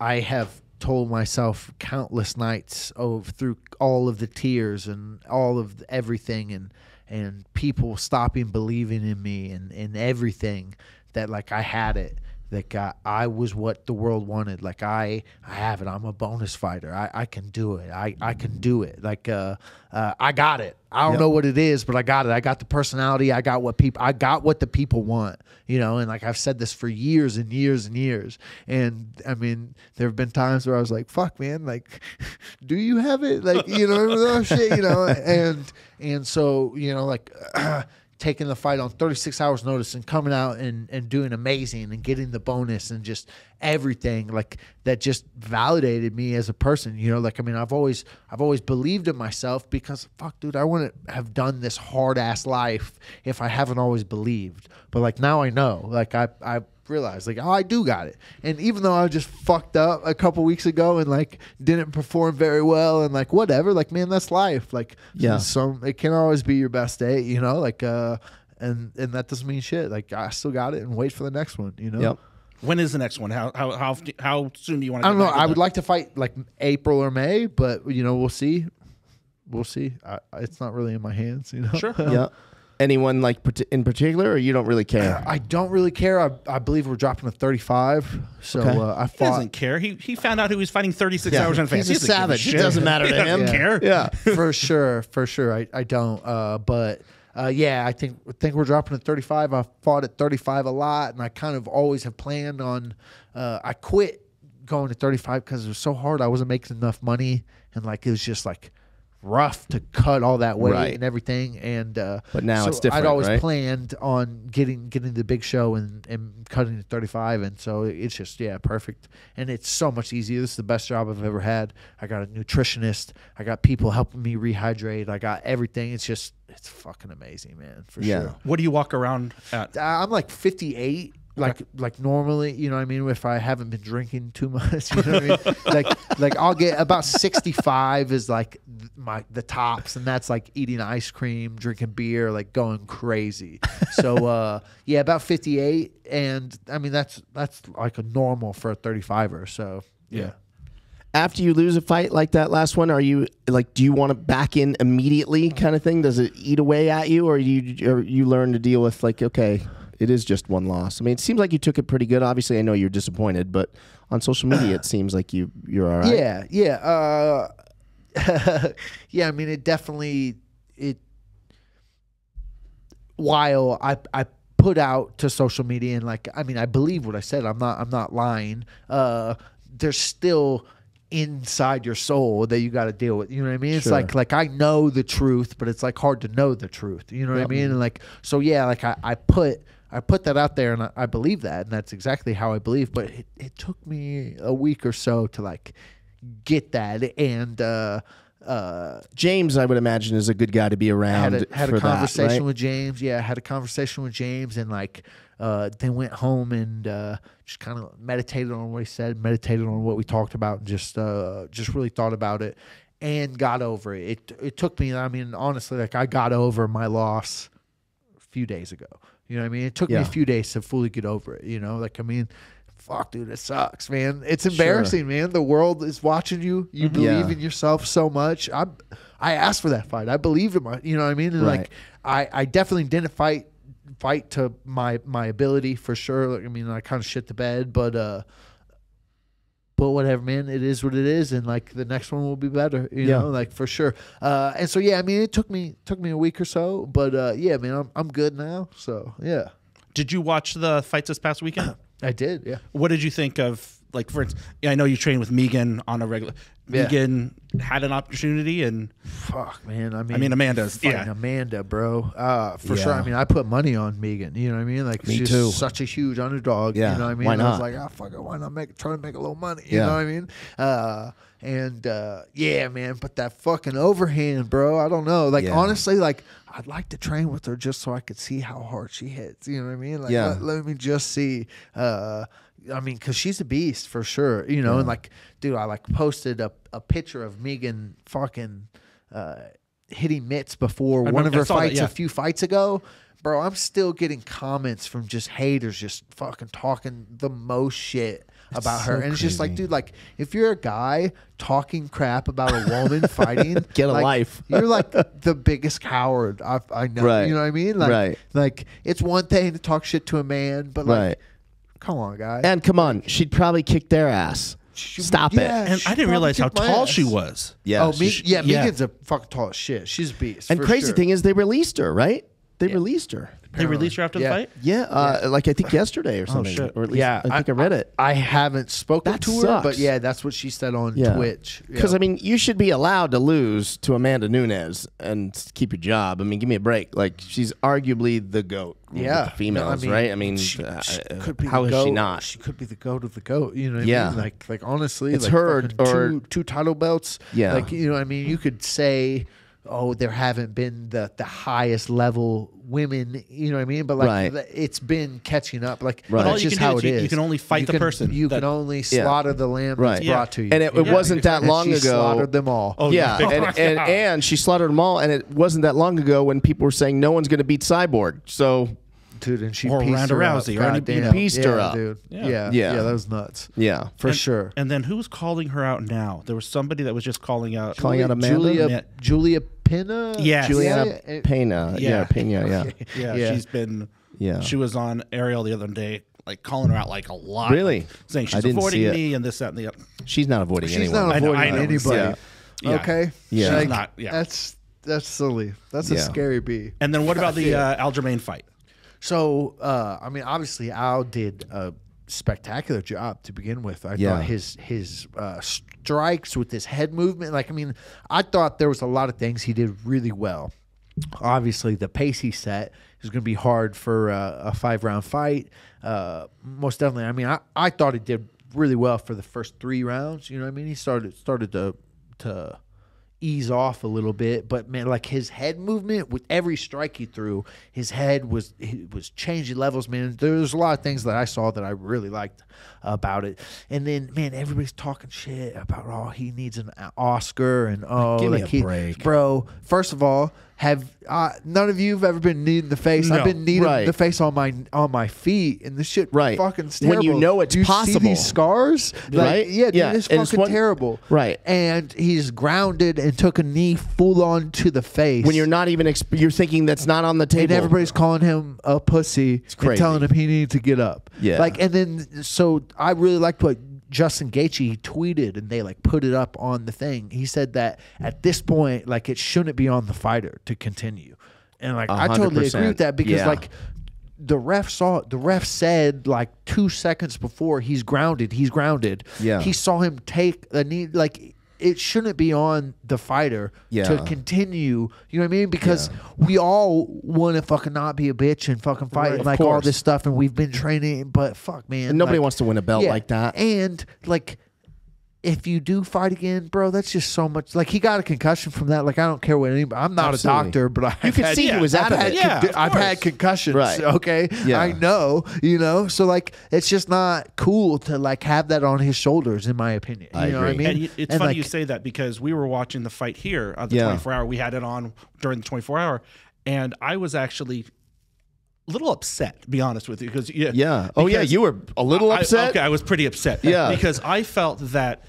I have told myself countless nights of through all of the tears and all of everything and and people stopping believing in me and and everything that like I had it that I, I was what the world wanted. Like I I have it. I'm a bonus fighter. I, I can do it. I, I can do it. Like uh, uh I got it. I don't know what it is but I got it. I got the personality. I got what people I got what the people want you know? And like I've said this for years and years and years. And I mean there have been times where I was like fuck man like *laughs* do you have it? Like you know *laughs* oh, shit you know? And and so you know like *clears throat* taking the fight on 36 hours notice and coming out and, and doing amazing and getting the bonus and just everything like that just validated me as a person you know like i mean i've always i've always believed in myself because fuck dude i wouldn't have done this hard ass life if i haven't always believed. But like now i know like i i realized like oh i do got it and even though i just fucked up a couple weeks ago and like didn't perform very well and like whatever like man that's life like Yeah. some it can always be your best day you know like uh and and that doesn't mean shit like i still got it and wait for the next one you know Yep. When is the next one? How how how, how soon do you want to? i don't know i would like to fight like april or may but you know we'll see we'll see I, I- it's not really in my hands you know Sure. *laughs* Yeah. Anyone like in particular, or you don't really care? *clears throat* I don't really care. I, I believe we're dropping to 35. So Okay. uh, I He fought doesn't care. He he found out he was fighting 36 Yeah. hours in advance. He's a He doesn't give savage. It doesn't matter to *laughs* He doesn't him. care. Yeah. *laughs* for sure, for sure. I, I don't. Uh, but uh, yeah, I think I think we're dropping at 35. I fought at 35 a lot, and I kind of always have planned on. Uh, I quit going to 35 because it was so hard. I wasn't making enough money, and like it was just like rough to cut all that weight Right. and everything. And uh, But now so it's different, I'd always right? planned on getting getting the big show and, and cutting to 35, and so it's just yeah, perfect. And it's so much easier. This is the best job I've ever had. I got a nutritionist. I got people helping me rehydrate. I got everything. It's just it's fucking amazing, man. For Yeah. sure. What do you walk around at? Uh, I'm like 58. Like like normally, you know what I mean. If I haven't been drinking too *laughs* much, you know what I mean. like like I'll get about 65 is like my the tops, and that's like eating ice cream, drinking beer, like going crazy. So *laughs* uh, yeah, about 58, and I mean that's that's like a normal for a 35er. So yeah. After you lose a fight like that last one, are you like, do you want to back in immediately, kind of thing? Does it eat away at you, or you or you learn to deal with like, okay, it is just one loss? I mean, it seems like you took it pretty good. Obviously, I know you're disappointed, but on social *clears throat* media, it seems like you you're all right. Yeah, yeah, uh, *laughs* yeah. I mean, it definitely it. While I I put out to social media and like I mean I believe what I said. I'm not I'm not lying. Uh, there's still inside your soul that you got to deal with. You know what I mean? It's Sure. like like I know the truth, but it's like hard to know the truth. You know what I mean? And like so yeah, like I, I put I put that out there and I, I believe that and that's exactly how I believe. But it, it took me a week or so to like get that and uh uh, James, I would imagine, is a good guy to be around. had a, had a conversation that, right? with James. Yeah, had a conversation with James, and like uh, then went home and uh, just kind of meditated on what he said, meditated on what we talked about, and just uh, just really thought about it and got over it. It it took me. I mean, honestly, like I got over my loss a few days ago. You know what I mean? It took me a few days to fully get over it. You know, like I mean. Fuck, dude, it sucks, man. It's embarrassing, man. The world is watching you. You believe Mm-hmm. Yeah. in yourself so much. I, I asked for that fight. I believed in my, you know what I mean. And Right. like, I, I definitely didn't fight, fight to my my ability for sure. Like, I mean, I kind of shit the bed, but uh, but whatever, man. It is what it is, and like the next one will be better. You Yeah. know, like for sure. Uh, and so yeah, I mean, it took me took me a week or so, but uh, yeah, man, I'm I'm good now. So yeah, Did you watch the fights this past weekend? *clears throat* I did. Yeah. what did you think of like for instance? Yeah, I know you train with Megan on a regular. Yeah. Megan had an opportunity, and Fuck, man. I mean, I mean Amanda's fucking yeah. Amanda, bro. Uh, for Yeah. sure. I mean, I put money on Megan. You know what I mean? Like, Me she's too. such a huge underdog. Yeah, You know what I mean? why And I was not? like, oh, fuck it. Why not make try to make a little money? You Yeah. know what I mean? Uh, and uh, yeah, man. But that fucking overhand, bro. I don't know. Like, Yeah. honestly, like, I'd like to train with her just so I could see how hard she hits. You know what I mean? Like, Yeah. let, let me just see. Uh, I mean, because she's a beast for sure, you know. And like, dude, I like posted a, a picture of Megan fucking uh, hitting mitts before I one of her saw that, fights yeah. a few fights ago. Bro, I'm still getting comments from just haters just fucking talking the most shit about her. so And it's just like, dude, like if you're a guy talking crap about a woman *laughs* fighting, Get a like, life. *laughs* you're like the biggest coward I've, I know. Right. You know what I mean? Like, Right. like it's one thing to talk shit to a man, but like, Right. Come on, guys. And come on, she'd probably kick their ass. She- Stop yeah, it. and I didn't realize how tall ass. she was. Yeah. oh, me, she- yeah, yeah. Megan's a fucking tall as shit. She's a beast. and crazy sure. thing is, they released her, right? They released her. They released her after Yeah. the fight. Yeah, uh, like I think yesterday or something. shit. Or at least yeah, I think I, read it. I haven't spoken That to her, but yeah, that's what she said on Yeah. Twitch. Because I mean, you should be allowed to lose to Amanda Nunes and keep your job. I mean, give me a break. Like she's arguably the goat. yeah, the females, No, right? I mean, she, uh, she uh, could be how the is she not? She could be the goat of the goat. You know what Yeah. I mean? Like, like honestly, It's like her or- two, two title belts. Yeah. like you know I mean. You could say, oh, there haven't been the the highest level women. You know what I mean? But like, Right. th- it's been catching up. Like, Right. That's you just can do how is it you- is. you can only fight You the can- person You that- can only Yeah. slaughter the lamb Right. that's Yeah. brought to you. And it, it Yeah. wasn't that *laughs* And long she ago. slaughtered them all. Oh yeah, yeah. and, and and she slaughtered them all, and it wasn't that long ago when people were saying no one's going to beat Cyborg. So dude, and she Or pieced Ronda her up. Rousey, or any- Goddamn. you know. Pieced yeah, her up. dude. Yeah. Yeah. Yeah. yeah, that was nuts yeah, for And- sure. And then who's calling her out now? There was somebody that was just calling out. Calling out Amanda? Julia, Yeah. Julia Pena. Yes. Juliana Yeah, Pena. Yeah, Yeah. Pena. Yeah, *laughs* Yeah, Yeah. she's been. Yeah. she was on Ariel the other day, like calling her out like a lot. Really? saying I she's didn't avoiding see it. me and this, that, and the other. she's not avoiding She's anyone. not I know- avoiding I know. anybody. Yeah. Yeah. Okay. Yeah. She's not- yeah. That's that's silly. That's Yeah. a scary bee. And then what about the *laughs* uh, Aljamain fight? So, uh, I mean, obviously, Al did a spectacular job to begin with. I Yeah. thought his his uh, strikes with his head movement, like I mean, I thought there was a lot of things he did really well. Obviously, the pace he set is going to be hard for uh, a five round fight. Uh, most definitely. I mean, I, I thought he did really well for the first three rounds. You know what I mean? He started started to to ease off a little bit, but man, like his head movement with every strike he threw, his head was he was changing levels. Man, there's a lot of things that I saw that I really liked about it. And then, man, everybody's talking shit about oh he needs an Oscar and oh Give me like a he, break. bro. First of all, have uh, none of you have ever been kneed in the face? I've been kneed Right. in the face on my on my feet, and this shit Right. fucking When you know it's Do you See possible. these scars, Like, Right? Yeah, dude, Yeah, it's and it's fucking one- terrible. Right. and he's grounded and took a knee full on to the face. when you're not even exp- you're thinking that's not on the table. and everybody's calling him a pussy and crazy. telling him he needs to get up. Yeah. Like, and then so I really liked what Justin Gaethje tweeted, and they like put it up on the thing. He said that at this point, like, it shouldn't be on the fighter to continue. And like, A I hundred totally agree with that because Yeah. like. The ref saw the ref said like two seconds before he's grounded. He's grounded. Yeah. He saw him take a knee. Like it shouldn't be on the fighter Yeah. to continue. You know what I mean? Because we all want to fucking not be a bitch and fucking fight Right, and of like all this stuff, and we've been training. But fuck, man, And nobody like- wants to win a belt yeah. like that. And like, if you do fight again, bro, that's just so much. Like he got a concussion from that. Like I don't care what anybody. I'm not Absolutely. a doctor, but I You could see he was I've out of had it. Yeah, of I've had course. concussions. Right. Okay. Yeah. I know. You know. So like, it's just not cool to like have that on his shoulders, in my opinion. I you know what I agree. mean? And it's And, funny like, you say that because we were watching the fight here on the Yeah. 24 hour. We had it on during the 24 hour, and I was actually a little upset, to be honest with you, because yeah, Yeah. Oh yeah, you were a little I- upset. okay, I was pretty upset. Yeah. because I felt that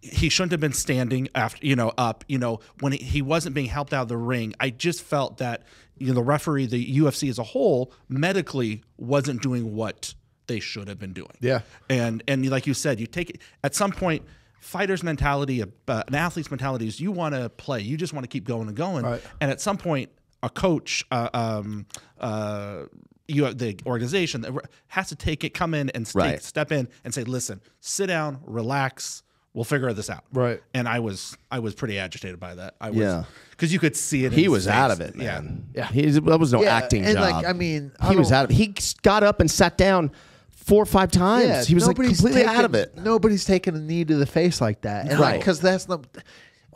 he shouldn't have been standing after you know up. You know when he, he wasn't being helped out of the ring. I just felt that you know the referee, the UFC as a whole, medically wasn't doing what they should have been doing. Yeah. and and like you said, you take it at some point. Fighter's mentality, uh, an athlete's mentality is you want to play. You just want to keep going and going. Right. And at some point, a coach, uh, um, uh, you have the organization that has to take it, come in and stay, Right. step in and say, "Listen, sit down, relax. We'll figure this out." Right. And I was, I was pretty agitated by that. I was, Yeah. because you could see it. he his was face. out of it, Yeah. man. Yeah. He's, that was no Yeah, acting and, job. like, I mean, I he was out of it. He got up and sat down four or five times. he was like completely taking- out of it. Nobody's taking a knee to the face like that, and Right. because that's not.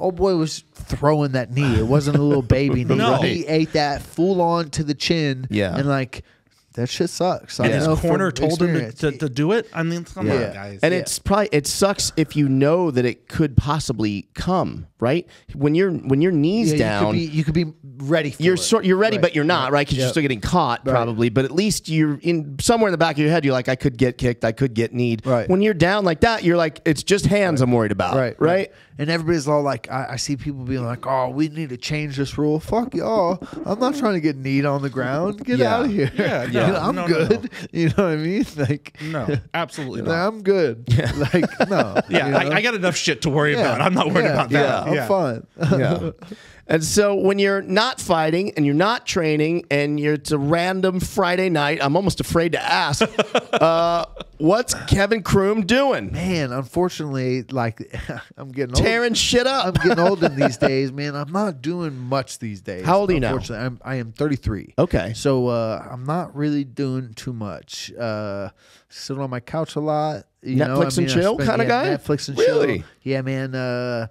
Old boy was throwing that knee. It wasn't a little baby *laughs* knee. No. He ate that full on to the chin. Yeah. and like that shit sucks. I And know his from corner told him to, to, to do it. I mean, come Yeah. on, guys. And Yeah. it's probably it sucks if you know that it could possibly come, right? When you're when your knees Yeah, down, You could, be, you could be ready for you're it. sort you're ready, Right. but you're not, right? Because you're still getting caught, probably. But at least you're in somewhere in the back of your head. You're like, I could get kicked, I could get kneed. Right. When you're down like that, you're like, it's just hands I'm worried about, Right, right? And everybody's all like, I, I see people being like, "Oh, we need to change this rule." Fuck y'all! I'm not trying to get kneed on the ground. Get Yeah. out of here. Yeah, *laughs* You know, I'm no, good. no. *laughs* You know what I mean? Like, no, absolutely *laughs* not. I'm good. Yeah. Like, no. Yeah, you know? I, I got enough shit to worry about. I'm not worried yeah, about that. Yeah, I'm fine. yeah. And so when you're not fighting and you're not training and you're it's a random Friday night, I'm almost afraid to ask, *laughs* uh, what's Kevin Croom doing? Man, unfortunately, like *laughs* I'm getting old. Tearing shit up. I'm getting old in these *laughs* days, man. I'm not doing much these days. How old are you now? Unfortunately, I'm I am 33. Okay. So uh, I'm not really doing too much. Uh, sitting on my couch a lot. You know, Netflix I and mean, I chill spend- kinda yeah, guy? Netflix and Really? chill. Yeah, man. Uh,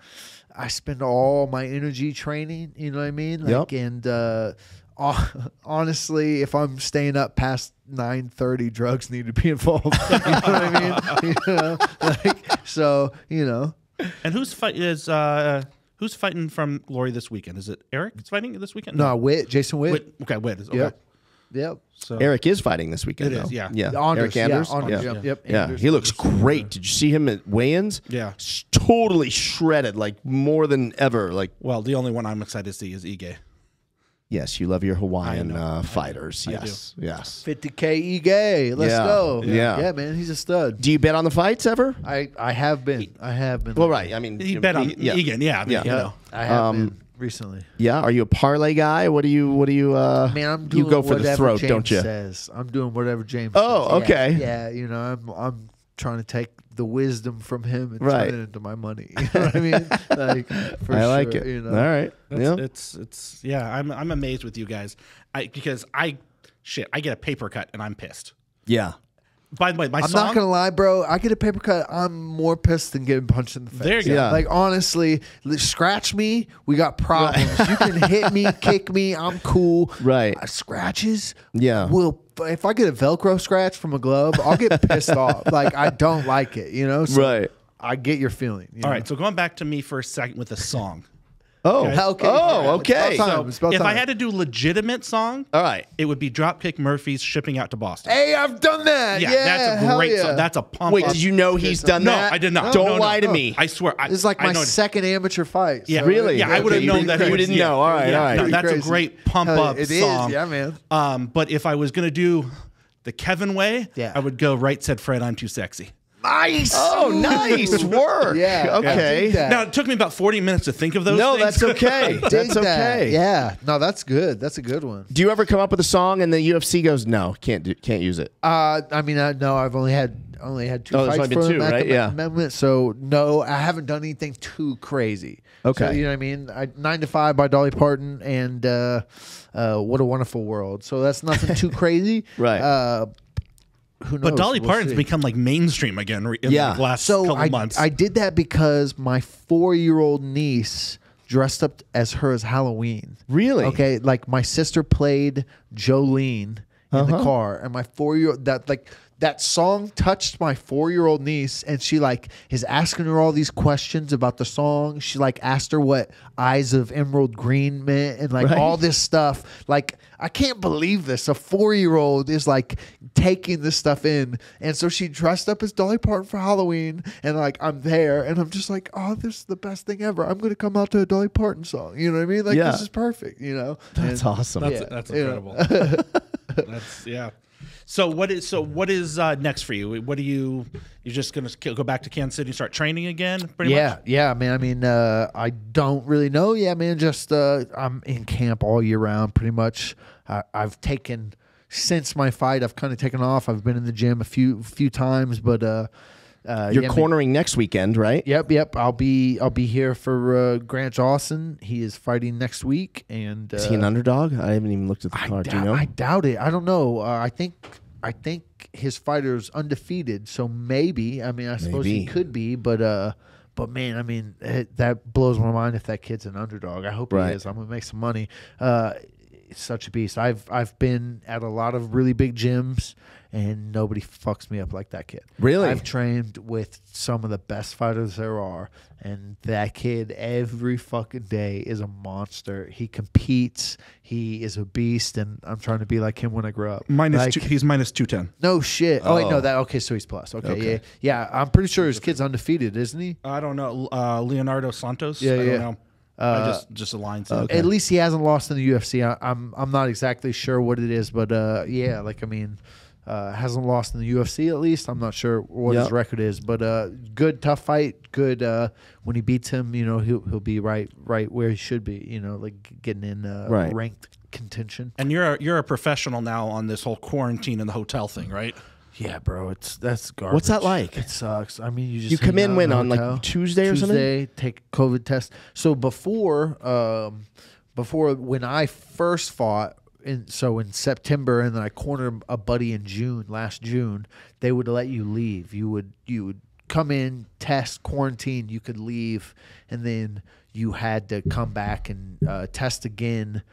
I spend all my energy training. You know what I mean? Yep. Like, and uh, *laughs* honestly, if I'm staying up past 9:30, drugs need to be *laughs* involved. you know what I mean? *laughs* You know, like so. You know. And who's fight is uh who's fighting from Glory this weekend? Is it Eric that's fighting this weekend? No, Witt, Jason Witt. Wait, okay, wait. Okay. Yep. Yep. So Eric is fighting this weekend. It is, though. yeah. Yeah. Anders, Eric Anders. Yeah, Anders, yeah. Yep. yep, Yeah, Anders. he looks great. Did you see him at weigh-ins? Yeah. S- totally shredded, like more than ever. Like, well, the only one I'm excited to see is Ige. yes, you love your Hawaiian know. uh, fighters. I Yes, yes. 50k e gay. Let's Yeah. go. Yeah. yeah, man, he's a stud. Do you bet on the fights ever? I I have been. I have been. Well, right. I mean, He you- bet on yeah. Egan, yeah. I mean, Yeah. You know. I have Um, been recently. Yeah. Are you a parlay guy? What do you? What do you? Uh, Man, I'm doing you go for the throat, James don't you? Says I'm doing whatever James. Oh, says. Okay. Yeah, you know, I'm I'm trying to take the wisdom from him and Right. turn it into my money. *laughs* You know what I mean? *laughs* Like, for I like sure, it. You know? All right. That's, Yeah. It's it's yeah. I'm I'm amazed with you guys. I because I shit. I get a paper cut and I'm pissed. Yeah. By the way, my I'm song. not gonna lie, bro. I get a paper cut. I'm more pissed than getting punched in the face. There you go. Yeah. Like honestly, scratch me. We got problems. you can hit me, *laughs* kick me. I'm cool. Right. Uh, scratches. Yeah. Will if I get a Velcro scratch from a glove, I'll get pissed off. *laughs* Like I don't like it. You know. So Right. I get your feeling. you All know? right, so going back to me for a second with a song. Oh. Okay. Oh. Okay. it's about time. So It's about if I had to do legitimate song, All right. it would be Dropkick Murphys shipping out to Boston. Hey, I've done that. yeah, Yeah, that's a great yeah. song. That's a pump. Up. Wait, up. did you know he's done No, that? No, I did not. Don't No, no, lie to me. I swear. I, This is like I my know- second amateur fight. Yeah, Really? Yeah, I would have known that. you didn't yeah. know. All right, Yeah, all right. no, Pretty that's a great pump Hell, up it is, song. yeah, man. Um, but if I was gonna do the Kevin way, Yeah. I would go right said Fred, I'm too sexy. Nice. Oh, nice *laughs* work. Yeah. Okay. Now it took me about 40 minutes to think of those. No, things. that's okay. *laughs* Dig That's that. okay. Yeah. No, that's good. That's a good one. Do you ever come up with a song and the UFC goes, no, can't do, can't use it? Uh, I mean, I no, I've only had only had two Oh, fights for two, them at right? the Yeah. amendment. So no, I haven't done anything too crazy. Okay. So, you know what I mean? I, Nine to Five by Dolly Parton and uh, uh, What a Wonderful World. So that's nothing too *laughs* crazy. Right. Uh, who knows? But Dolly We'll Parton's see. become like mainstream again in Yeah. the last so couple I, months. I did that because my four year old niece dressed up as her as Halloween. Really? Okay, like my sister played Jolene in the Uh-huh. car, and my four year old that like that song touched my four year old niece, and she like is asking her all these questions about the song. She like asked her what eyes of emerald green meant, and like Right. all this stuff. Like I can't believe this. A four year old is like taking this stuff in, and so she dressed up as Dolly Parton for Halloween, and like I'm there, and I'm just like, oh, this is the best thing ever. I'm gonna come out to a Dolly Parton song. You know what I mean? Like Yeah. this is perfect. You know? That's And- awesome. that's yeah, that's you know. incredible. *laughs* that's yeah. So what is so what is uh, next for you? What are you you're just gonna go back to Kansas City and start training again? Pretty yeah, much. yeah, man. I mean, uh, I don't really know. Yeah, man. Just uh, I'm in camp all year round, pretty much. I, I've taken since my fight. I've kind of taken off. I've been in the gym a few few times, but uh, uh, You're yeah, man. cornering next weekend, right? Yep, yep. I'll be I'll be here for uh, Grant Dawson. He is fighting next week, and uh, Is he an underdog? I haven't even looked at the I, card. Do you know? I doubt it. I don't know. Uh, I think I think his fighter's undefeated, so maybe. I mean, I suppose he could be, but uh, but man, I mean, it, that blows my mind if that kid's an underdog. I hope Right. he is. I'm gonna make some money. Uh, such a beast. I've I've been at a lot of really big gyms, and nobody fucks me up like that kid. Really? I've trained with some of the best fighters there are, and that kid every fucking day is a monster. He competes. He is a beast, and I'm trying to be like him when I grow up. Minus Like, two, he's minus two ten. No shit. Oh, wait, Oh. no, that okay. So he's plus. Okay, Okay. yeah, yeah. I'm pretty sure his kid's undefeated, isn't he? I don't know. Uh, Leonardo Santos. Yeah, I don't yeah. know. I Uh, just just aligns. okay. At least he hasn't lost in the UFC. I, I'm I'm not exactly sure what it is, but uh, yeah, like I mean, uh, hasn't lost in the UFC at least. I'm not sure what his record is, but uh, good tough fight. Good uh, when he beats him, you know he'll he'll be right right where he should be. You know, like getting in uh, Right. ranked contention. And you're a, you're a professional now on this whole quarantine and the hotel thing, right? Yeah, bro, it's that's garbage. What's that like? It sucks. I mean, you just You come in out when on like hotel. Tuesday or something? Tuesday, take a COVID test. So before, um, before when I first fought, in so in September, and then I cornered a buddy in June, last June, they would let you leave. You would you would come in, test, quarantine. You could leave, and then you had to come back and uh, test again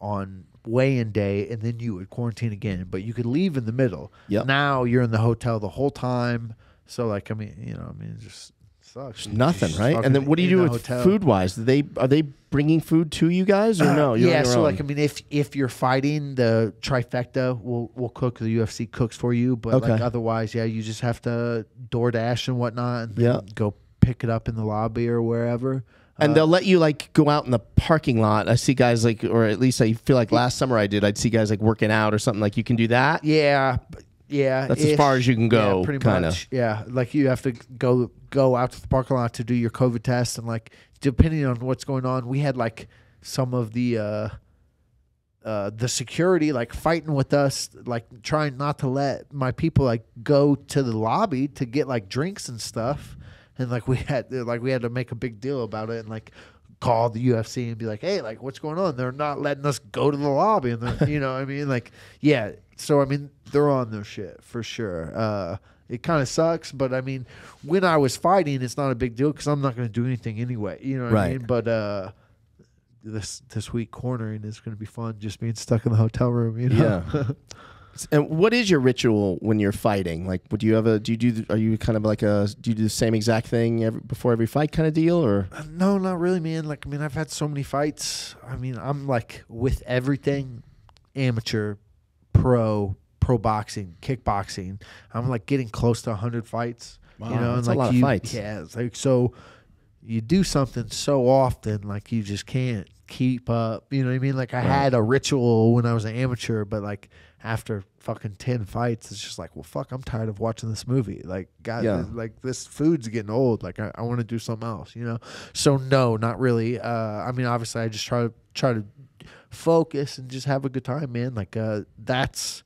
on weigh-in day, and then you would quarantine again. But you could leave in the middle. Yep. Now you're in the hotel the whole time. So like I mean, you know, I mean, just sucks. Nothing, right? And then what do you do with hotel. food wise? Do they are they bringing food to you guys or no? You're yeah, so own? like I mean, if if you're fighting, the trifecta will will cook. The UFC cooks for you, but like otherwise, yeah, you just have to DoorDash and whatnot, and Yeah. go pick it up in the lobby or wherever. and Uh, they'll let you like go out in the parking lot. I see guys like, or at least I feel like last summer I did. I'd see guys like working out or something. Like you can do that. Yeah, yeah. That's as far as you can go, Yeah, pretty kinda. much. Yeah, like you have to go go out to the parking lot to do your COVID test, and like depending on what's going on, we had like some of the uh, uh, the security like fighting with us, like trying not to let my people like go to the lobby to get like drinks and stuff, and like we had *laughs* like we had to make a big deal about it and like call the UFC and be like, hey, like what's going on? They're not letting us go to the lobby, and you know, what I mean, like yeah. So I mean, they're on their shit for sure. Uh, it kind of sucks, but I mean, when I was fighting, it's not a big deal because I'm not going to do anything anyway. You know what I mean? But uh, this this week cornering is going to be fun. Just being stuck in the hotel room. You know? Yeah. *laughs* And what is your ritual when you're fighting? Like, would you have a? Do you do? Are you kind of like a? Do you do the same exact thing every, before every fight, kind of deal, or? Uh, No, not really, man. Like, I mean, I've had so many fights. I mean, I'm like with everything amateur, pro, pro boxing, kickboxing. I'm like getting close to 100 fights. Wow, you know, and a like lot of fights. Yeah, it's like so you do something so often, like you just can't keep up. You know what I mean? Like I had a ritual when I was an amateur, but like after fucking 10 fights, it's just like, well, fuck, I'm tired of watching this movie. Like, God, Yeah. like this food's getting old. Like, I, I want to do something else, you know? So, no, not really. Uh, I mean, obviously, I just try to try to focus and just have a good time, man. Like, uh, that's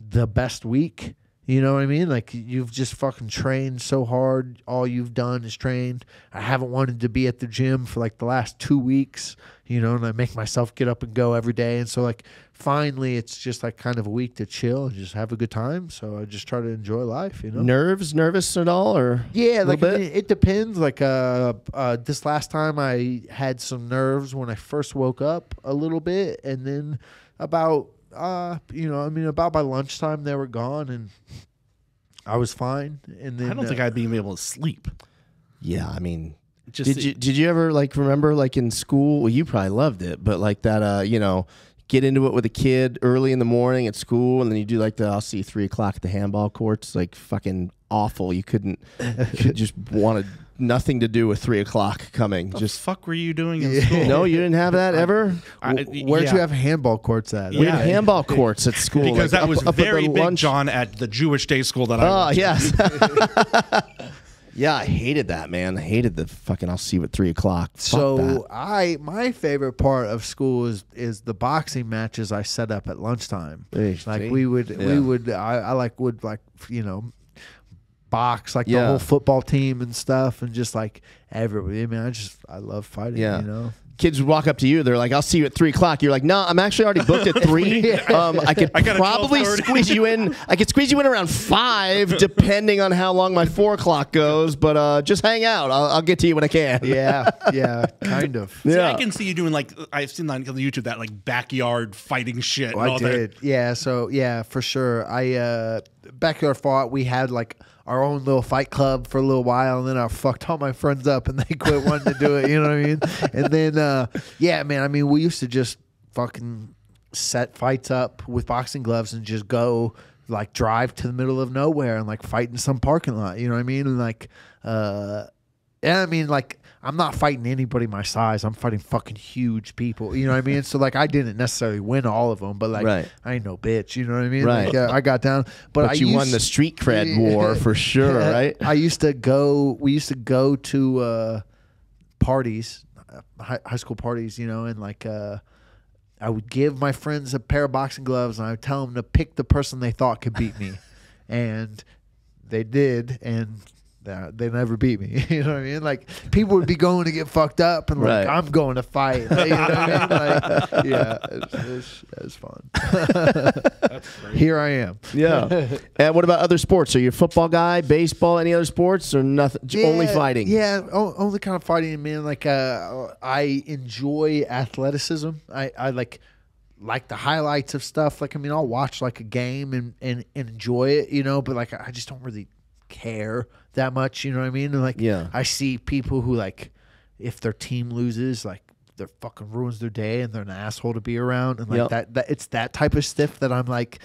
the best week. You know what I mean? Like you've just fucking trained so hard. All you've done is trained. I haven't wanted to be at the gym for like the last two weeks. You know, and I make myself get up and go every day. And so like finally, it's just like kind of a week to chill and just have a good time. So I just try to enjoy life. You know. Nerves, nervous at all, or Yeah, like I mean, it depends. Like uh, uh, this last time I had some nerves when I first woke up a little bit, and then about uh, you know, I mean, about by lunchtime they were gone, and I was fine. And then I don't uh, think I'd be able to sleep. Yeah, I mean, Just did you did you ever like remember like in school? Well, you probably loved it, but like that, uh, you know, get into it with a kid early in the morning at school, and then you do like the I'll see you three o'clock at the handball courts, like fucking awful. You couldn't, you just wanted nothing to do with three o'clock coming. Just Just fuck were you doing in school? no, you didn't have that ever. I- w- where'd yeah. you have handball courts at? We had handball courts at school Because like, that up- was up very big, lunch- John, at the Jewish day school that I Oh went to. yes. *laughs* *laughs* yeah, I hated that man. I hated the fucking. I'll see you at three o'clock. So. I my favorite part of school is is the boxing matches I set up at lunchtime. Hey, Like see? we would Yeah. we would I, I like would like you know box like the whole football team and stuff and just like everybody. I mean I just I love fighting. Yeah. You know. kids would walk up to you. They're like, "I'll see you at three o'clock." You're like, "No, I'm actually already booked at *laughs* three. Um, I could *laughs* I probably squeeze you in. I could squeeze you in around five, *laughs* depending on how long my four o'clock goes. But uh, just hang out. I'll, I'll get to you when I can." Yeah. Yeah. Kind of. See, Yeah. I can see you doing like I've seen on YouTube that like backyard fighting shit. and I all did. Yeah. So yeah, for sure. I uh backyard fought. We had like our own little fight club for a little while, and then I fucked all my friends up, and they quit wanting to do it. You know what I mean? And then uh yeah, man. I mean, we used to just fucking set fights up with boxing gloves and just go like drive to the middle of nowhere and like fight in some parking lot. You know what I mean? And like uh yeah, I mean, like, I'm not fighting anybody my size. I'm fighting fucking huge people. You know what I mean? So, like, I didn't necessarily win all of them, but, like, Right. I ain't no bitch. You know what I mean? Right. Like, uh, I got down. But, But I you used, won the street cred war for sure, *laughs* right? I used to go, we used to go to uh, parties, uh, high, high school parties, you know, and, like, uh, I would give my friends a pair of boxing gloves and I would tell them to pick the person they thought could beat me. *laughs* and they did. And they never beat me. *laughs* You know what I mean? Like people would be going to get fucked up, and like Right. I'm going to fight. *laughs* You know what I mean? Like, yeah, it's, it's, it's fun. Here I am. Yeah. *laughs* and what about other sports? Are you a football guy, baseball, any other sports, or nothing? j- only fighting. Yeah, only kind of fighting. Man, like uh, I enjoy athleticism. I, I like like the highlights of stuff. Like I mean, I'll watch like a game and, and, and enjoy it, you know. But like I just don't really care that much. You know what I mean? And like Yeah. I see people who like if their team loses, like. Their fucking ruins their day, and they're an asshole to be around, and like Yep. that, that. It's that type of stiff that I'm like,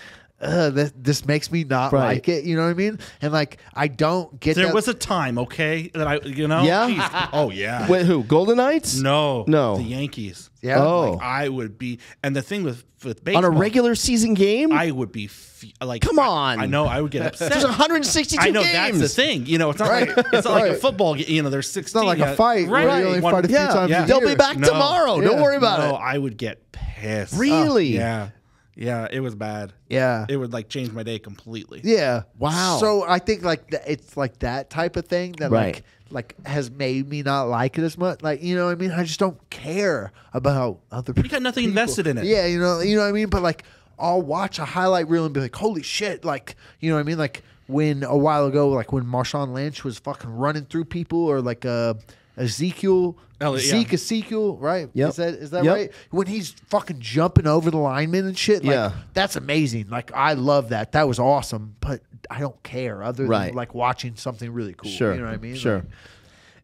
this, this makes me not Right. like it. You know what I mean? And like, I don't get There that- was a time, okay, that I, you know, Yeah? Jeez. oh yeah, Wait, who? Golden Knights? no, No. the Yankees. Yeah. Oh. Like, I would be, and the thing with with baseball, On a regular season game? I would be f- like, Come I- on. I, know I would get upset. There's 162 I know games. that's the thing. You know, it's not Right. like it's not like a Right. football. ga- You know, there's 16. It's not like a uh, fight right? where you only One- fight a few yeah, times yeah. a They'll be back No. tomorrow. Don't Yeah. worry about no, it. I would get pissed. Really? Yeah, yeah. It was bad. Yeah. It would like change my day completely. Yeah. Wow. So I think like th- it's like that type of thing that Right. like like has made me not like it as much. Like you know what I mean? I just don't care about other people. You got nothing invested in it. Yeah, you know, you know what I mean. But like, I'll watch a highlight reel and be like, "Holy shit!" Like, you know what I mean? Like when a while ago, like when Marshawn Lynch was fucking running through people, or like uh, Ezekiel, Elliott, yeah. Zeke Ezekiel, right? Yep. Is that is that Yep. right? When he's fucking jumping over the linemen and shit. Like, Yeah. that's amazing. Like I love that. That was awesome. But I don't care other Right. than like watching something really cool. Sure. You know what I mean? Sure. Like,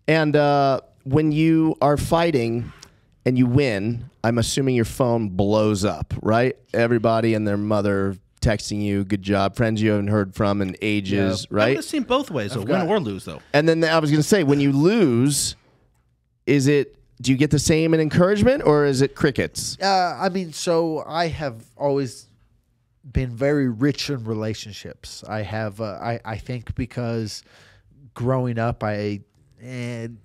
And uh, when you are fighting and you win, I'm assuming your phone blows up, right? Everybody and their mother texting you, good job, friends you haven't heard from in ages, I've right? seen both ways, so win or lose, though. And then I was going to say, when you lose, is it, do you get the same in encouragement or is it crickets? Uh, I mean, so I have always been very rich in relationships. I have, uh, I, I think, because growing up, I and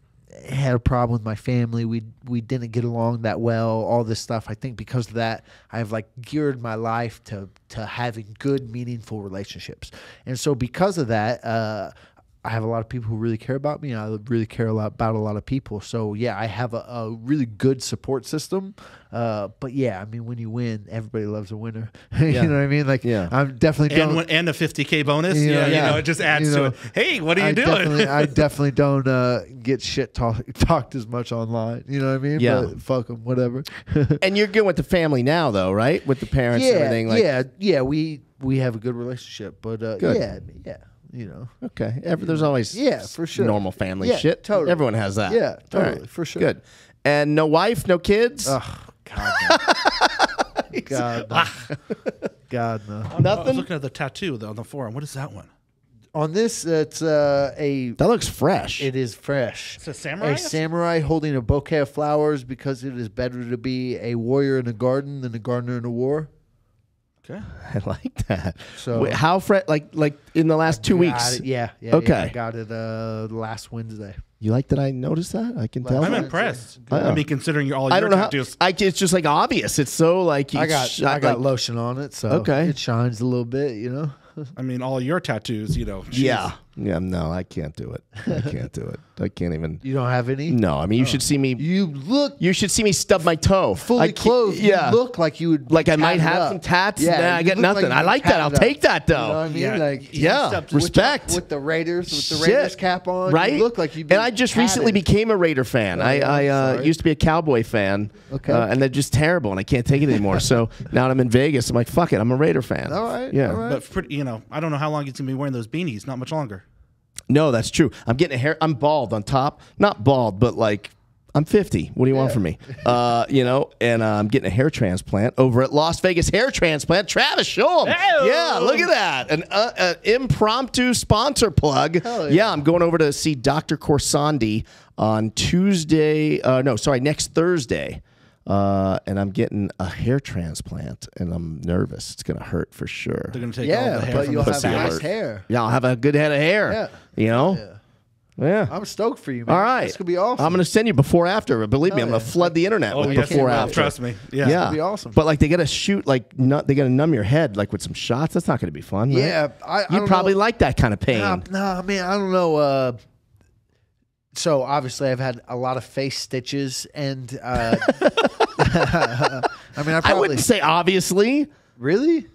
had a problem with my family. We we didn't get along that well. All this stuff. I think because of that, I've like geared my life to to having good, meaningful relationships. And so because of that, uh, I have a lot of people who really care about me. And I really care a lot about a lot of people. So yeah, I have a, a really good support system. Uh, but yeah, I mean, when you win, everybody loves a winner. *laughs* you Yeah. know what I mean? Like, Yeah. I'm definitely and don't. when- and a 50k bonus. You know, yeah, yeah. you know, it just adds You know, to it. Hey, what are you I doing? Definitely, I *laughs* definitely don't uh, get shit talk, talked as much online. You know what I mean? Yeah. But fuck them, whatever. *laughs* And you're good with the family now, though, right? With the parents and yeah, everything. Like, yeah, yeah. We we have a good relationship, but uh, Good. yeah, yeah. You know, Okay. Every, there's always Yeah, for sure. normal family Yeah, shit. totally. Everyone has that. Yeah, All totally, for sure. Good. And no wife, no kids. oh God, no. *laughs* God, no. God, no. I was looking at the tattoo on the forearm. What is that one? On this, it's uh, a. That looks fresh. It is fresh. It's a samurai? A samurai holding a bouquet of flowers because it is better to be a warrior in a garden than a gardener in a war. Okay. *laughs* I like that. So- Wait, how fresh? Like like in the last two weeks. it. Yeah, yeah. yeah. Okay. I got it uh, last Wednesday. You like that? I noticed that. I can tell. I'm Well, that? impressed. I know. I mean, considering your all your I don't know how. tattoos. I, it's just like obvious. It's so like you I got sh- I got like- lotion on it, so Okay. it shines a little bit. You know. *laughs* I mean, all your tattoos, you know. jeez. Yeah. Yeah. No, I can't do it. I can't do it. I can't even. *laughs* You don't have any. No, I mean you should see me. You look You should see me stub my toe. I fully clothed. Yeah. You look like you would like I might have up. some tats. Yeah, nah, I you get nothing. you I like that. I'll up. take that You know though. what I mean? Yeah. Like Yeah. stepped- Respect. with the Raiders, with the Shit. Raiders cap on, right? You look like you. And I just recently became a Raider fan. I, I uh, used to be a Cowboy fan. Okay. Uh, and they're just terrible, and I can't take it anymore. so *laughs* now that I'm in Vegas, I'm like, fuck it, I'm a Raider fan. All right, Yeah. all right. But pretty, you know, I don't know how long he's gonna be wearing those beanies. Not much longer. No, that's true. I'm getting a hair. I'm bald on top. Not bald, but like I'm 50. What do you want from me? Uh, you know, and uh, I'm getting a hair transplant over at Las Vegas Hair Transplant. Travis, show him. Hey-o. Yeah, look at that. An uh, uh, impromptu sponsor plug. Yeah. yeah. I'm going over to see Dr. Corsandi on Tuesday. Uh, no, sorry, next Thursday. Uh, and I'm getting a hair transplant, and I'm nervous. It's gonna hurt for sure. They're gonna take all yeah, the hair but from you'll the have nice hair. Yeah, I'll have a good head of hair. Yeah. You know. Yeah. Yeah. I'm stoked for you, man. All right. This could be awesome. I'm going to send you before after. Believe me, Hell I'm going to yeah. flood the internet Oh, with yes, before after. Trust me. Yeah. Yeah. be awesome. But like they got to shoot like nu- they got to numb your head like with some shots. That's not going to be fun. right? Yeah, I- I you probably know. like that kind of pain. Nah, nah, man, I don't know. Uh, so obviously, I've had a lot of face stitches, and uh, *laughs* I mean, I I wouldn't say obviously. really.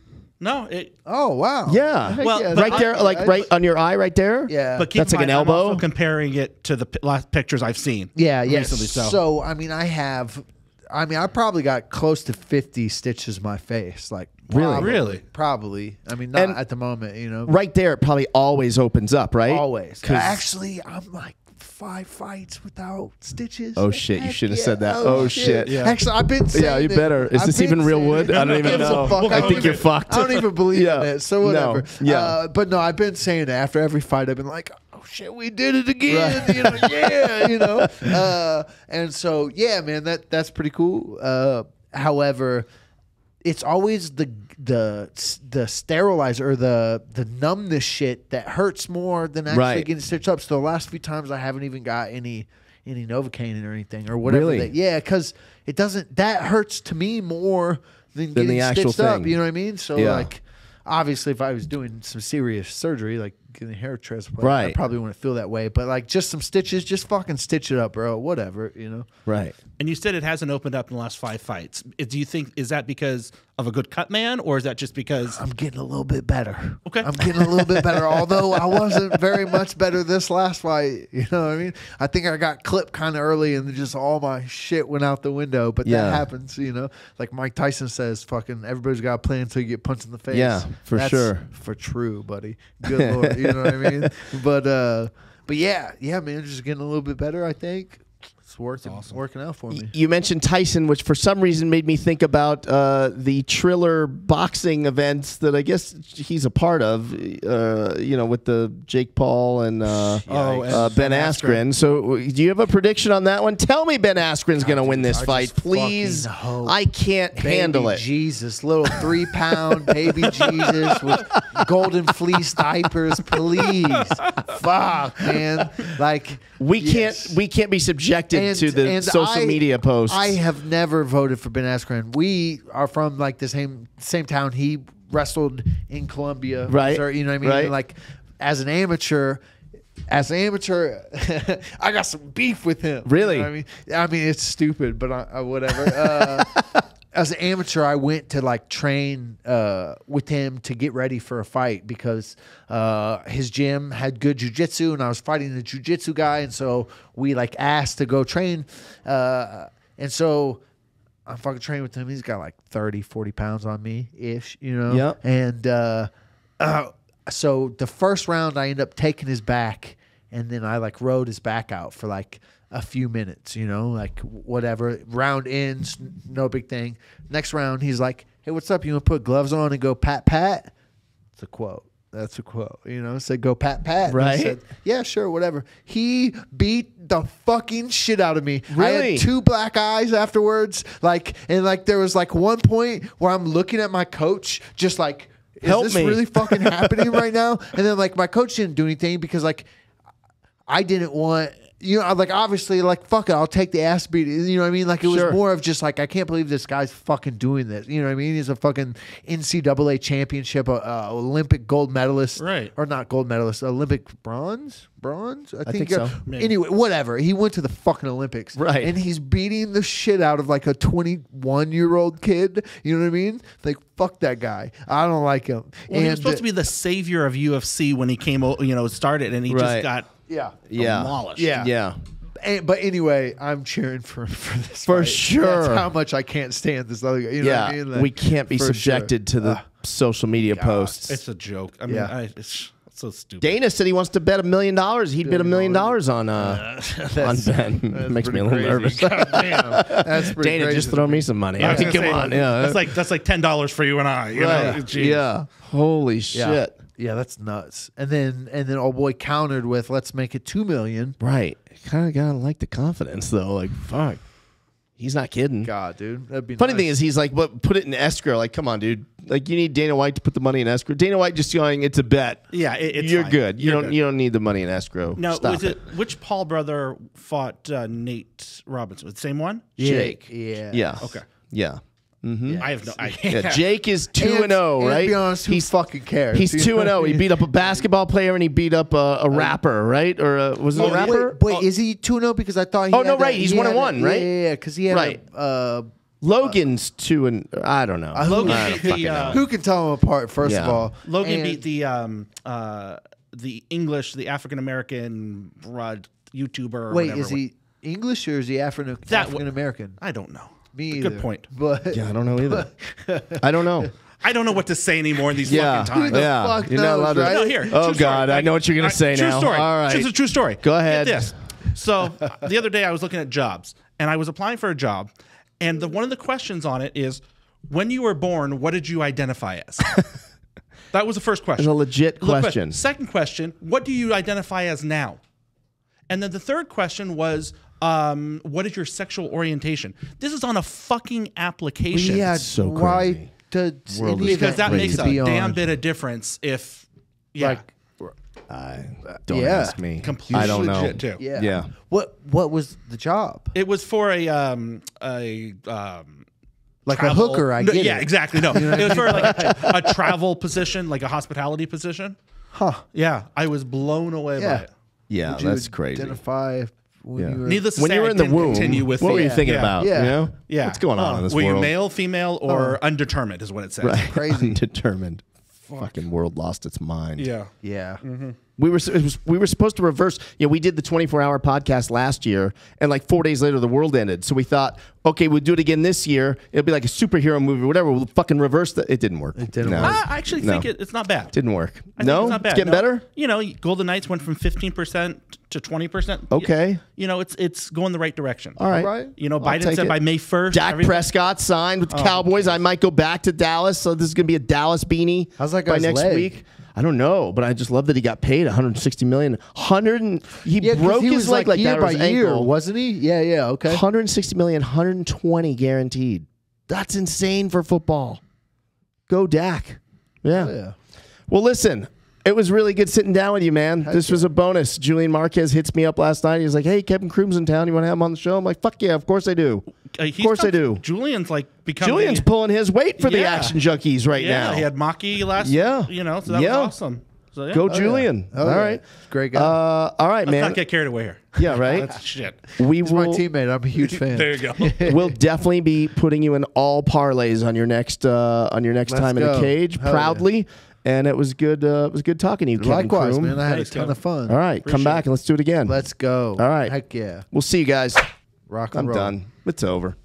No, it, Oh wow. Yeah. Well, Yeah, right I- there, like I- right on your eye, right there. Yeah. but keep That's in like an mind, I'm also elbow? comparing it to the p- last pictures I've seen. Yeah, yeah. Recently, so. so I mean, I have. I mean, I probably got close to fifty stitches in my face. Like Really? probably, Really? Probably. I mean, not And- at the moment. You know, Right there, it probably always opens up, right? always. 'Cause- Actually, I'm like five fights without stitches. Oh, shit, you shouldn't have yeah. said that. Oh, shit. Yeah. Actually, I've been saying Yeah, you better. Is I've this even real wood? I don't even know. fuck? I think you're fucked. I don't even believe *laughs* Yeah. in it. So No. whatever. Yeah. Uh, but no, I've been saying it after every fight. I've been like, oh shit, we did it again. Right. You know, *laughs* yeah, you know. Uh, and so yeah, man, that that's pretty cool. Uh, however, it's always the the the sterilizer or the the numbness shit that hurts more than actually Right. getting stitched up. So the last few times I haven't even got any any novocaine or anything or whatever. Really? that- yeah, because it doesn't. That hurts to me more than, Than the getting actual stitched up. thing. You know what I mean? So Yeah. like, obviously, if I was doing some serious surgery, like getting a hair transplant, Right. I probably wouldn't feel that way. But like, just some stitches, just fucking stitch it up, bro. Whatever, you know. Right. And you said it hasn't opened up in the last five fights. Do you think is that because of a good cut man, or is that just because? I'm getting a little bit better. Okay. I'm getting a little bit better, *laughs* although I wasn't very much better this last fight. You know what I mean? I think I got clipped kind of early and just all my shit went out the window, but Yeah. that happens, you know? Like Mike Tyson says, fucking everybody's got a plan until you get punched in the face. Yeah, for That's sure. For true, buddy. Good lord. *laughs* You know what I mean? But, uh, but yeah, yeah, man, just getting a little bit better, I think. It's working, working out for me. You mentioned Tyson, which for some reason made me think about uh, the Triller boxing events that I guess he's a part of. Uh, you know, with the Jake Paul and, uh, Oh, and uh, Ben Ben Askren. So, do you have a prediction on that one? Tell me Ben Askren's going to win this I fight, please. I can't handle it. Jesus, little three pound baby Jesus with golden fleece diapers, please. *laughs* Fuck, man. Like We yes. can't. We can't be subjected to the and social I- media posts. I have never voted for Ben Askren. We are from like the same same town. He wrestled in Columbia, Right. Missouri, you know what I mean? Right. Like as an amateur. As an amateur, *laughs* I got some beef with him. you Really? know what I mean, I mean it's stupid, but I, I, whatever. Uh, *laughs* as an amateur, I went to like train uh, with him to get ready for a fight because uh, his gym had good jujitsu, and I was fighting the jujitsu guy, and so we like asked to go train, uh, and so I'm fucking training with him. He's got like 30, 40 pounds on me ish, you know. Yep. And uh, uh, *clears throat* so the first round, I end up taking his back, and then I like rode his back out for like a few minutes, you know, like whatever. Round ends, no big thing. Next round, he's like, "Hey, what's up? You want to put gloves on and go pat pat?" It's a quote. That's a quote. You know, said go pat pat. Right. said, yeah, sure, whatever. He beat the fucking shit out of me. I Really? had two black eyes afterwards. Like, and like there was like one point where I'm looking at my coach, just like, is Help this me. really fucking happening *laughs* right now? And then like my coach didn't do anything because like I didn't want. You know, like obviously, like fuck it, I'll take the ass beat. You know what I mean? Like it was Sure. more of just like I can't believe this guy's fucking doing this. You know what I mean? He's a fucking NCAA championship, uh, uh, Olympic gold medalist, Right. Or not gold medalist, Olympic bronze, bronze. I, think uh, so. Maybe. Anyway, whatever. He went to the fucking Olympics, Right. And he's beating the shit out of like a 21 year old kid. You know what I mean? Like fuck that guy. I don't like him. Well, he was And, supposed to be the savior of UFC when he came, you know, started, and he Right. just got yeah. yeah. demolished. Yeah. Yeah. And, but anyway, I'm cheering for for this For fight. sure. That's how much I can't stand this other guy. You know yeah. what I mean? Like, we can't be for sure. subjected to the Ugh. social media posts. It's a joke. I mean, Yeah. I, it's so stupid. Dana said he wants to bet a million dollars. He'd bet a million dollars on uh, *laughs* on Ben. *laughs* Makes me a little nervous. *laughs* That's Dana, crazy just throw me. me some money. I I mean, come say, on, yeah, that's like that's like ten dollars for you and I. You right. know, Jeez. yeah. Holy shit! Yeah, that's nuts. And then and then old boy countered with let's make it two million. Right. Kind of gotta like the confidence though. Like, fuck, he's not kidding. God, dude, that'd be Funny nice. thing is, he's like, "But put it in escrow." Like, come on, dude. Like, you need Dana White to put the money in escrow. Dana White just going, "It's a bet." Yeah, it, it's You're fine. good. You You're don't. good. You don't need the money in escrow. No, Stop was it, which Paul brother fought uh, Nate Robinson? The same one? Yeah, Jake. Yeah. Yeah. Okay. Yeah. I have no. I, Yeah. Jake is two and zero, right? To be honest, who he's fucking cares? He's *laughs* You two and zero. He beat up a basketball player and he beat up a, a rapper, right? Or a, was it Oh, a rapper? Wait, wait is he two and zero? Because I thought he. Oh, had no, a- right, he's he one and had a- one, right? Yeah, yeah, because he had Right. A, uh, Logan's two and I don't know. Logan I don't beat the, uh, know. who can tell them apart? First Yeah. of all, Logan And- beat the um uh the English, the African American broad YouTuber. Wait, whatever. is he English or is he African African American? I don't know. Me Good point. But Yeah, I don't know either. *laughs* I don't know. I don't know what to say anymore in these Yeah, fucking times. the yeah. fuck You're not knows, allowed to. right? No, here. Oh true story. God, I know what you're gonna All say true now. Story. All right, It's a true story. Go ahead. Get this. So *laughs* the other day I was looking at jobs and I was applying for a job, and the one of the questions on it is, when you were born, what did you identify as? *laughs* that was the first question. It's a legit Look, question. Second question, what do you identify as now? And then the third question was, um, what is your sexual orientation? This is on a fucking application. yeah, so why crazy. does World any is because that need makes a be damn on? bit of difference if, yeah, Like, I don't Yeah. ask me. completely I don't know. legit too. yeah, Yeah. What what was the job? It was for a um a um Like travel- a hooker? I No, get yeah, it. exactly. No, *laughs* it was for like a, a travel position, like a hospitality position. Huh? Yeah, I was blown away by it. Yeah, Would you that's crazy. Identify when Yeah. you were Needless to When say, you were I in the didn't womb, continue with what the- were you uh, thinking yeah. about? Yeah. You know? Yeah, What's going on in this were world? you male, female, or oh. undetermined? Is what it says. Right. Crazy. *laughs* Undetermined. Fucking world lost its mind. Yeah. Yeah. Mm-hmm. We were it was, we were supposed to reverse. You know, we did the 24 hour podcast last year, and like four days later, the world ended. So we thought, okay, we'll do it again this year. It'll be like a superhero movie, or whatever. We'll fucking reverse the. It didn't work. It didn't no, work. I actually No. think it, it's not bad. Didn't work. I think no, it's not bad. getting No. better. You know, Golden Knights went from 15% to 20%. Okay. You know, it's it's going the right direction. All right. Right. You know, I'll Biden said it. by May 1st. Dak everything- Prescott signed with the oh, Cowboys. I might go back to Dallas, so this is gonna be a Dallas beanie. How's that by guy's next leg? week? I don't know, but I just love that he got paid 160 million. 100 and, he Yeah, broke he his leg like, year that by year, ankle. wasn't he? Yeah, yeah, okay. 160 million, 120 guaranteed. That's insane for football. Go Dak. Yeah. Oh, yeah. Well, listen, it was really good sitting down with you, man. this was a bonus. Julian Marquez hits me up last night. He's like, "Hey, Kevin Croom's in town. You want to have him on the show?" I'm like, "Fuck yeah, of course I do." Uh, of course I do. Julian's like becoming. Julian's pulling his weight for the Action Junkeez right yeah, now. he had Maki last. Yeah. You know, so that Yeah. was awesome. So yeah. Go Let's Julian. Oh, All yeah. right. Great guy. Uh, all right, man. not get carried away here. yeah, right. *laughs* That's shit. we He's my teammate. I'm a huge fan. *laughs* There you go. *laughs* we'll definitely be putting you in all parlays on your next uh, on your next Let's time in the cage, Hell yeah. proudly. And it was good. Uh, it was good talking to you, Kevin Likewise, Croom. man. I had Thanks, a ton Kevin. of fun. All right, come back it. and let's do it again. Let's go. All right. Heck yeah. We'll see you guys. Rock and I'm roll. done. It's over.